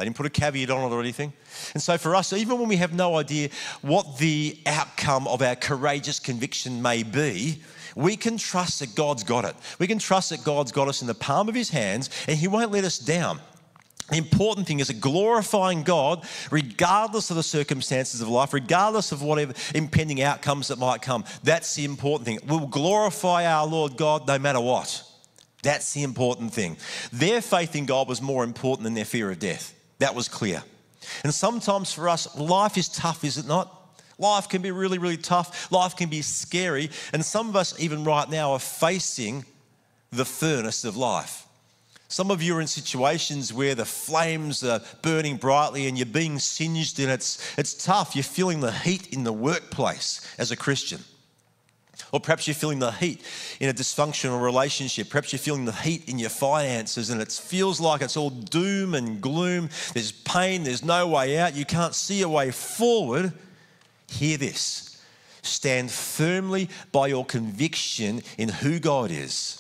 They didn't put a caveat on it or anything. And so for us, even when we have no idea what the outcome of our courageous conviction may be, we can trust that God's got it. We can trust that God's got us in the palm of His hands and He won't let us down. The important thing is that glorifying God regardless of the circumstances of life, regardless of whatever impending outcomes that might come. That's the important thing. We'll glorify our Lord God no matter what. That's the important thing. Their faith in God was more important than their fear of death. That was clear. And sometimes for us, life is tough, is it not? Life can be really, really tough. Life can be scary. And some of us, even right now, are facing the furnace of life. Some of you are in situations where the flames are burning brightly and you're being singed, and it's, it's tough. You're feeling the heat in the workplace as a Christian. Or perhaps you're feeling the heat in a dysfunctional relationship. Perhaps you're feeling the heat in your finances and it feels like it's all doom and gloom. There's pain, there's no way out. You can't see a way forward. Hear this stand firmly by your conviction in who God is.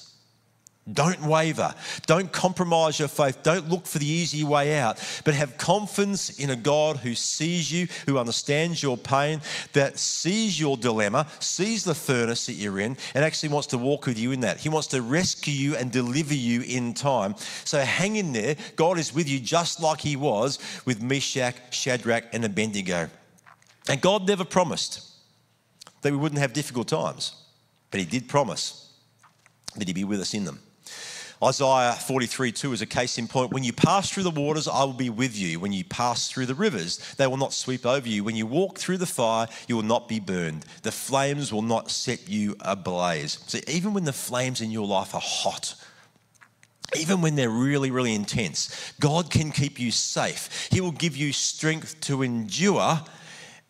Don't waver. Don't compromise your faith. Don't look for the easy way out, but have confidence in a God who sees you, who understands your pain, that sees your dilemma, sees the furnace that you're in, and actually wants to walk with you in that. He wants to rescue you and deliver you in time. So hang in there. God is with you just like He was with Meshach, Shadrach, and Abednego. And God never promised that we wouldn't have difficult times, but He did promise that He'd be with us in them. Isaiah 43 2 is a case in point. When you pass through the waters, I will be with you. When you pass through the rivers, they will not sweep over you. When you walk through the fire, you will not be burned. The flames will not set you ablaze. So even when the flames in your life are hot, even when they're really, really intense, God can keep you safe. He will give you strength to endure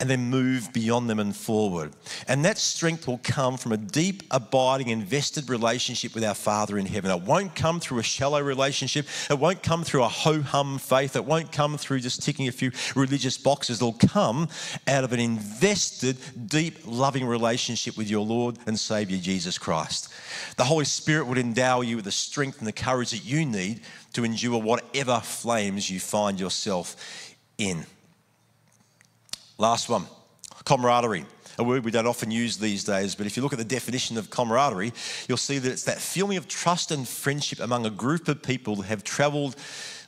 and then move beyond them and forward. And that strength will come from a deep, abiding, invested relationship with our Father in heaven. It won't come through a shallow relationship. It won't come through a ho hum faith. It won't come through just ticking a few religious boxes. It'll come out of an invested, deep, loving relationship with your Lord and Savior Jesus Christ. The Holy Spirit would endow you with the strength and the courage that you need to endure whatever flames you find yourself in. Last one camaraderie. A word we don't often use these days, but if you look at the definition of camaraderie, you'll see that it's that feeling of trust and friendship among a group of people who have traveled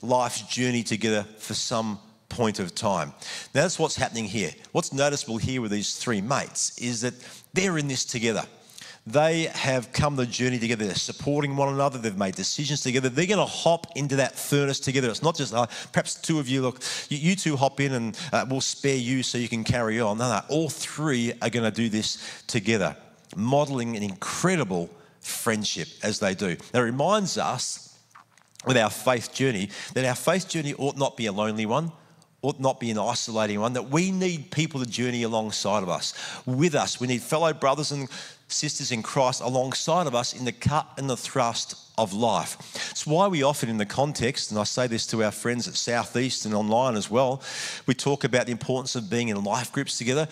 life's journey together for some point of time. Now, that's what's happening here. What's noticeable here with these three mates is that they're in this together. They have come the journey together. They're supporting one another. They've made decisions together. They're going to hop into that furnace together. It's not just, uh, perhaps two of you, look, you, you two hop in and uh, we'll spare you so you can carry on. No, no, all three are going to do this together, modeling an incredible friendship as they do. That reminds us with our faith journey that our faith journey ought not be a lonely one ought not be an isolating one, that we need people to journey alongside of us, with us. We need fellow brothers and sisters in Christ alongside of us in the cut and the thrust of life. It's why we often, in the context, and I say this to our friends at Southeast and online as well, we talk about the importance of being in life groups together.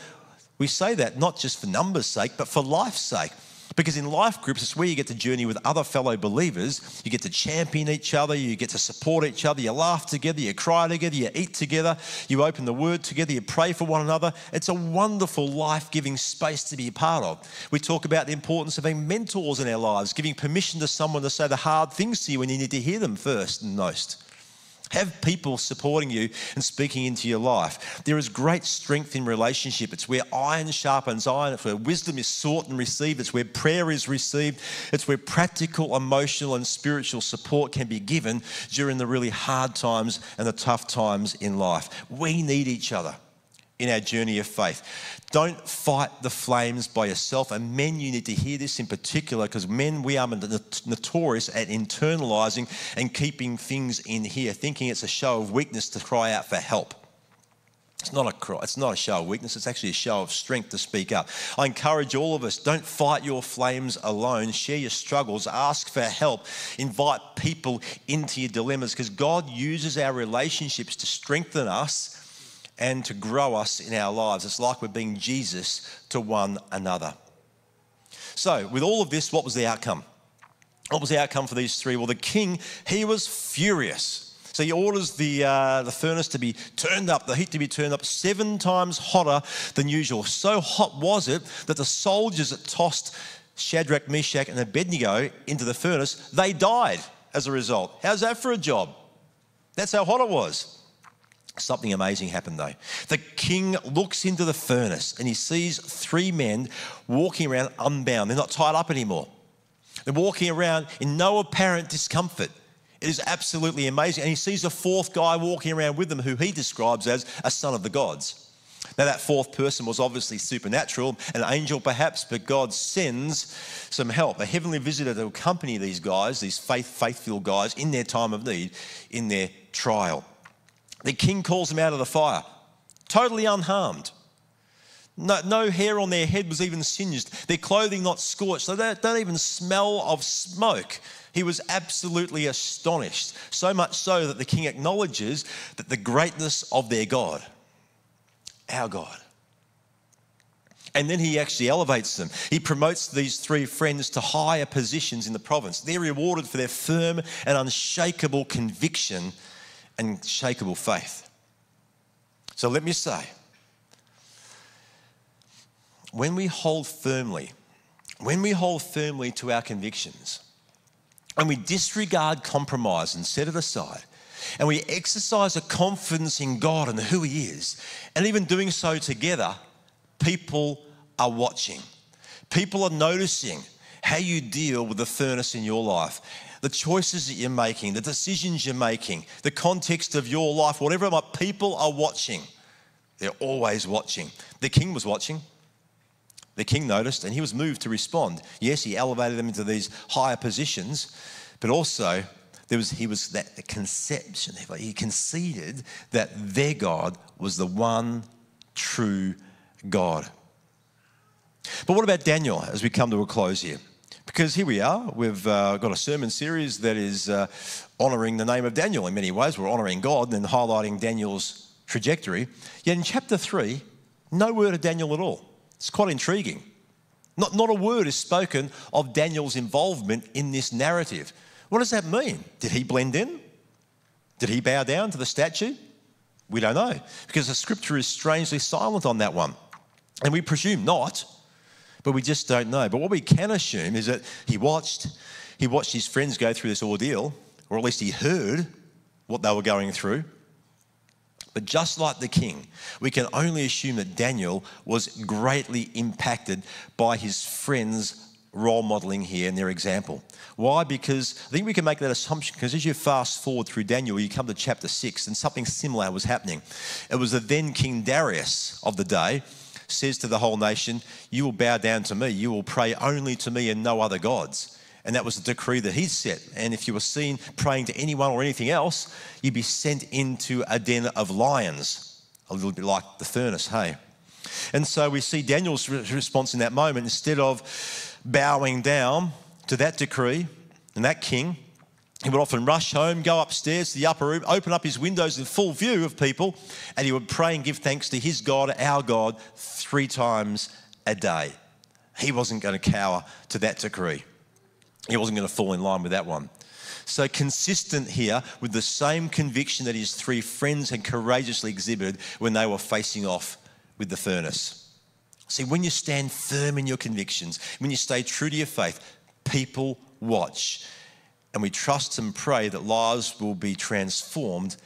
We say that not just for numbers' sake, but for life's sake. Because in life groups, it's where you get to journey with other fellow believers. You get to champion each other, you get to support each other, you laugh together, you cry together, you eat together, you open the word together, you pray for one another. It's a wonderful, life giving space to be a part of. We talk about the importance of being mentors in our lives, giving permission to someone to say the hard things to you when you need to hear them first and most. Have people supporting you and speaking into your life. There is great strength in relationship. It's where iron sharpens iron. It's where wisdom is sought and received. It's where prayer is received. It's where practical, emotional, and spiritual support can be given during the really hard times and the tough times in life. We need each other in our journey of faith. Don't fight the flames by yourself. And men, you need to hear this in particular because men, we are notorious at internalizing and keeping things in here, thinking it's a show of weakness to cry out for help. It's not a cry, it's not a show of weakness, it's actually a show of strength to speak up. I encourage all of us, don't fight your flames alone. Share your struggles, ask for help, invite people into your dilemmas because God uses our relationships to strengthen us and to grow us in our lives. It's like we're being Jesus to one another. So, with all of this, what was the outcome? What was the outcome for these three? Well, the king, he was furious. So he orders the, uh, the furnace to be turned up, the heat to be turned up seven times hotter than usual. So hot was it that the soldiers that tossed Shadrach, Meshach, and Abednego into the furnace, they died as a result. How's that for a job? That's how hot it was. Something amazing happened though. The king looks into the furnace and he sees three men walking around unbound. They're not tied up anymore. They're walking around in no apparent discomfort. It is absolutely amazing. And he sees a fourth guy walking around with them who he describes as a son of the gods. Now, that fourth person was obviously supernatural, an angel perhaps, but God sends some help, a heavenly visitor to accompany these guys, these faith, faith-filled guys, in their time of need, in their trial. The king calls them out of the fire, totally unharmed. No, no, hair on their head was even singed, their clothing not scorched. They don't, don't even smell of smoke. He was absolutely astonished, so much so that the king acknowledges that the greatness of their God, our God. And then he actually elevates them. He promotes these three friends to higher positions in the province. They're rewarded for their firm and unshakable conviction unshakable faith. So let me say, when we hold firmly, when we hold firmly to our convictions, and we disregard compromise and set it aside, and we exercise a confidence in God and who He is, and even doing so together, people are watching. People are noticing how you deal with the furnace in your life the choices that you're making, the decisions you're making, the context of your life, whatever my people are watching. They're always watching. The king was watching. The king noticed and he was moved to respond. Yes, he elevated them into these higher positions, but also there was he was that the conception. He conceded that their God was the one true God. But what about Daniel as we come to a close here? Because here we are, we've uh, got a sermon series that is uh, honouring the name of Daniel in many ways. We're honouring God and highlighting Daniel's trajectory. Yet in chapter 3, no word of Daniel at all. It's quite intriguing. Not, not a word is spoken of Daniel's involvement in this narrative. What does that mean? Did he blend in? Did he bow down to the statue? We don't know because the scripture is strangely silent on that one. And we presume not but we just don't know. But what we can assume is that he watched, he watched his friends go through this ordeal, or at least he heard what they were going through. But just like the king, we can only assume that Daniel was greatly impacted by his friends' role modeling here and their example. Why? Because I think we can make that assumption because as you fast forward through Daniel, you come to chapter 6 and something similar was happening. It was the then King Darius of the day says to the whole nation, You will bow down to me, you will pray only to me and no other gods. And that was the decree that he set. And if you were seen praying to anyone or anything else, you'd be sent into a den of lions, a little bit like the furnace, hey? And so we see Daniel's response in that moment. Instead of bowing down to that decree and that king, he would often rush home, go upstairs to the upper room, open up his windows in full view of people, and he would pray and give thanks to his God, our God, three times a day. He wasn't going to cower to that degree. He wasn't going to fall in line with that one. So, consistent here with the same conviction that his three friends had courageously exhibited when they were facing off with the furnace. See, when you stand firm in your convictions, when you stay true to your faith, people watch And we trust and pray that lives will be transformed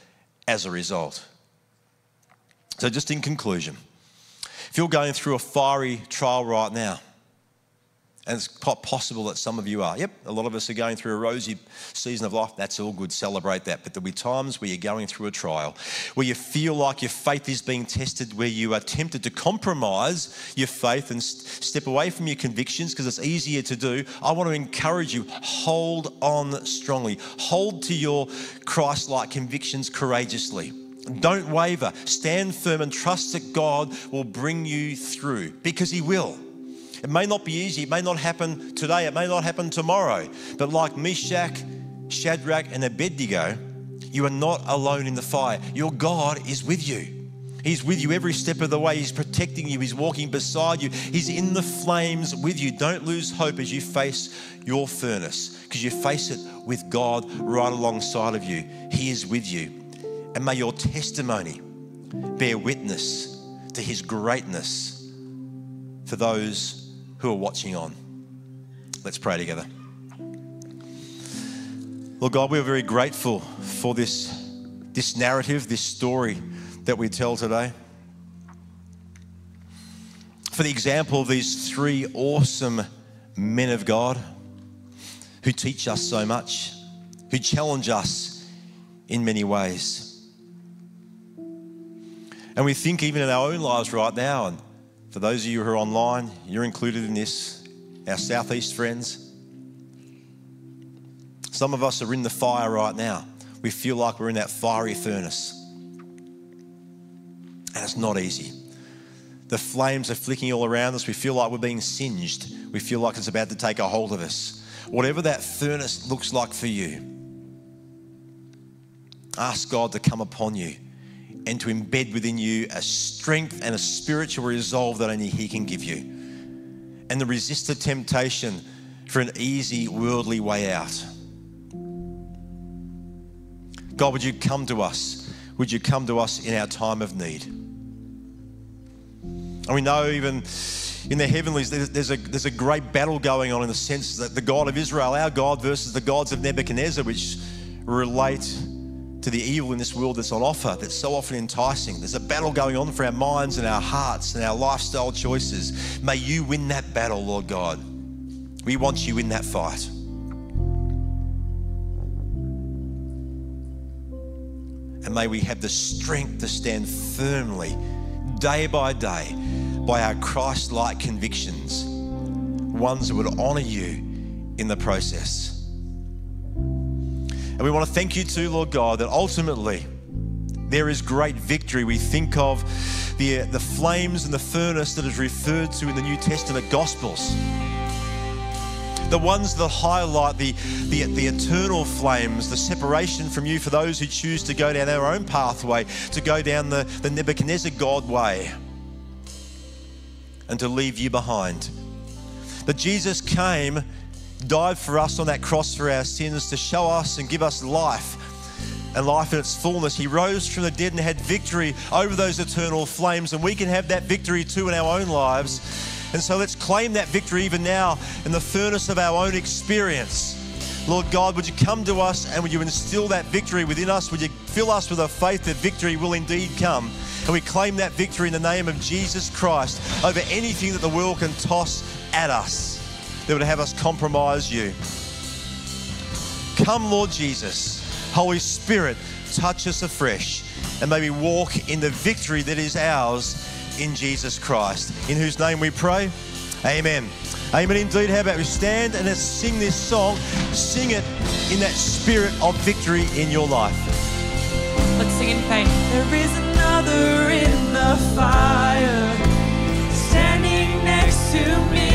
as a result. So, just in conclusion, if you're going through a fiery trial right now, and it's quite possible that some of you are. Yep, a lot of us are going through a rosy season of life. That's all good. Celebrate that. But there'll be times where you're going through a trial, where you feel like your faith is being tested, where you are tempted to compromise your faith and st- step away from your convictions because it's easier to do. I want to encourage you hold on strongly, hold to your Christ like convictions courageously. Don't waver. Stand firm and trust that God will bring you through because He will. It may not be easy, it may not happen today, it may not happen tomorrow, but like Meshach, Shadrach, and Abednego, you are not alone in the fire. Your God is with you. He's with you every step of the way. He's protecting you. He's walking beside you. He's in the flames with you. Don't lose hope as you face your furnace because you face it with God right alongside of you. He is with you. And may your testimony bear witness to His greatness for those who are watching on. Let's pray together. Lord God, we are very grateful for this, this narrative, this story that we tell today. For the example of these three awesome men of God who teach us so much, who challenge us in many ways. And we think even in our own lives right now, and for those of you who are online, you're included in this, our Southeast friends. Some of us are in the fire right now. We feel like we're in that fiery furnace. And it's not easy. The flames are flicking all around us. We feel like we're being singed. We feel like it's about to take a hold of us. Whatever that furnace looks like for you, ask God to come upon you and to embed within you a strength and a spiritual resolve that only He can give you. And to resist the temptation for an easy worldly way out. God, would you come to us? Would you come to us in our time of need? And we know even in the heavenlies, there's a, there's a great battle going on in the sense that the God of Israel, our God, versus the gods of Nebuchadnezzar, which relate to the evil in this world that's on offer, that's so often enticing. There's a battle going on for our minds and our hearts and our lifestyle choices. May you win that battle, Lord God. We want you in that fight. And may we have the strength to stand firmly, day by day, by our Christ like convictions, ones that would honor you in the process. And we want to thank you too, Lord God, that ultimately there is great victory. We think of the, uh, the flames and the furnace that is referred to in the New Testament Gospels. The ones that highlight the, the, the eternal flames, the separation from you for those who choose to go down their own pathway, to go down the, the Nebuchadnezzar God way, and to leave you behind. That Jesus came died for us on that cross for our sins to show us and give us life and life in its fullness. He rose from the dead and had victory over those eternal flames, and we can have that victory too in our own lives. And so let's claim that victory even now in the furnace of our own experience. Lord God, would you come to us and would you instill that victory within us? Would you fill us with a faith that victory will indeed come? And we claim that victory in the name of Jesus Christ over anything that the world can toss at us that would have us compromise you. Come, Lord Jesus. Holy Spirit, touch us afresh and may we walk in the victory that is ours in Jesus Christ, in whose name we pray. Amen. Amen indeed. How about we stand and let's sing this song? Sing it in that spirit of victory in your life. Let's sing in faith. There is another in the fire standing next to me.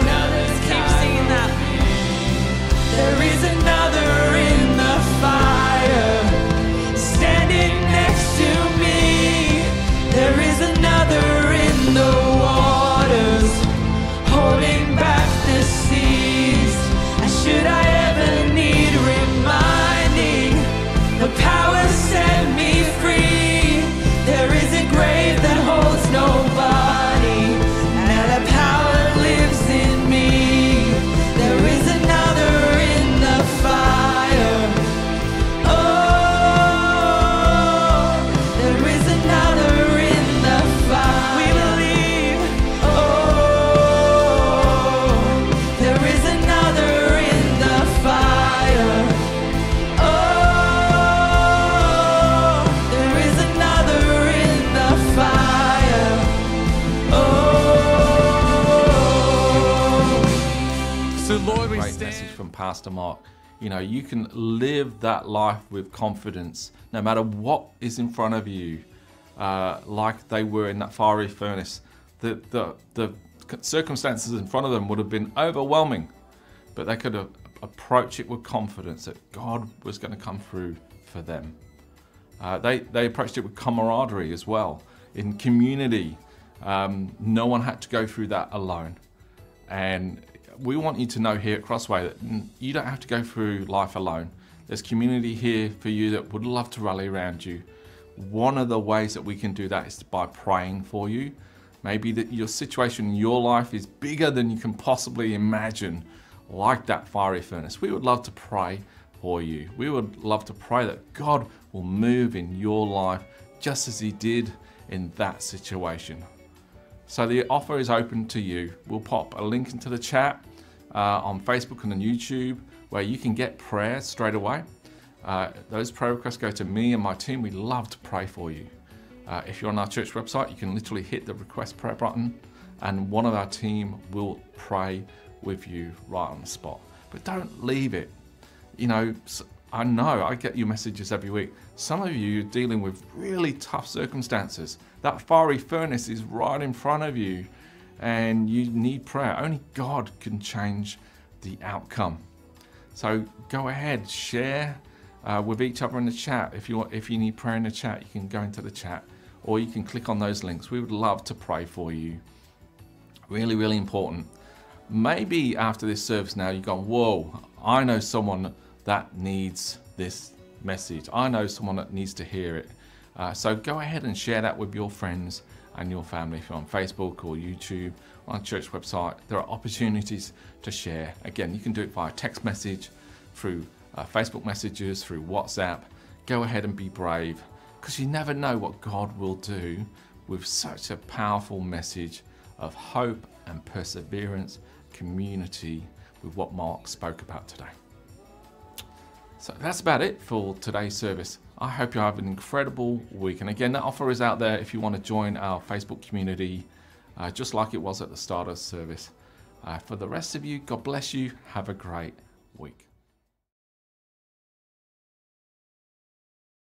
Pastor Mark. You know, you can live that life with confidence no matter what is in front of you, uh, like they were in that fiery furnace. The, the, the circumstances in front of them would have been overwhelming, but they could have approached it with confidence that God was going to come through for them. Uh, they, they approached it with camaraderie as well, in community. Um, no one had to go through that alone. And we want you to know here at Crossway that you don't have to go through life alone. There's community here for you that would love to rally around you. One of the ways that we can do that is by praying for you. Maybe that your situation in your life is bigger than you can possibly imagine, like that fiery furnace. We would love to pray for you. We would love to pray that God will move in your life just as He did in that situation. So the offer is open to you. We'll pop a link into the chat uh, on Facebook and on YouTube where you can get prayer straight away. Uh, those prayer requests go to me and my team. We love to pray for you. Uh, if you're on our church website, you can literally hit the request prayer button and one of our team will pray with you right on the spot. But don't leave it. You know, I know I get your messages every week. Some of you are dealing with really tough circumstances. That fiery furnace is right in front of you and you need prayer. Only God can change the outcome. So go ahead, share uh, with each other in the chat. If you want, if you need prayer in the chat, you can go into the chat, or you can click on those links. We would love to pray for you. Really, really important. Maybe after this service now, you've gone, whoa, I know someone that needs this message. I know someone that needs to hear it. Uh, so go ahead and share that with your friends and your family. If you're on Facebook or YouTube, or on church website, there are opportunities to share. Again, you can do it via text message, through uh, Facebook messages, through WhatsApp. Go ahead and be brave because you never know what God will do with such a powerful message of hope and perseverance, community with what Mark spoke about today. So that's about it for today's service. I hope you have an incredible week. And again, that offer is out there if you want to join our Facebook community, uh, just like it was at the start of service. Uh, for the rest of you, God bless you. Have a great week.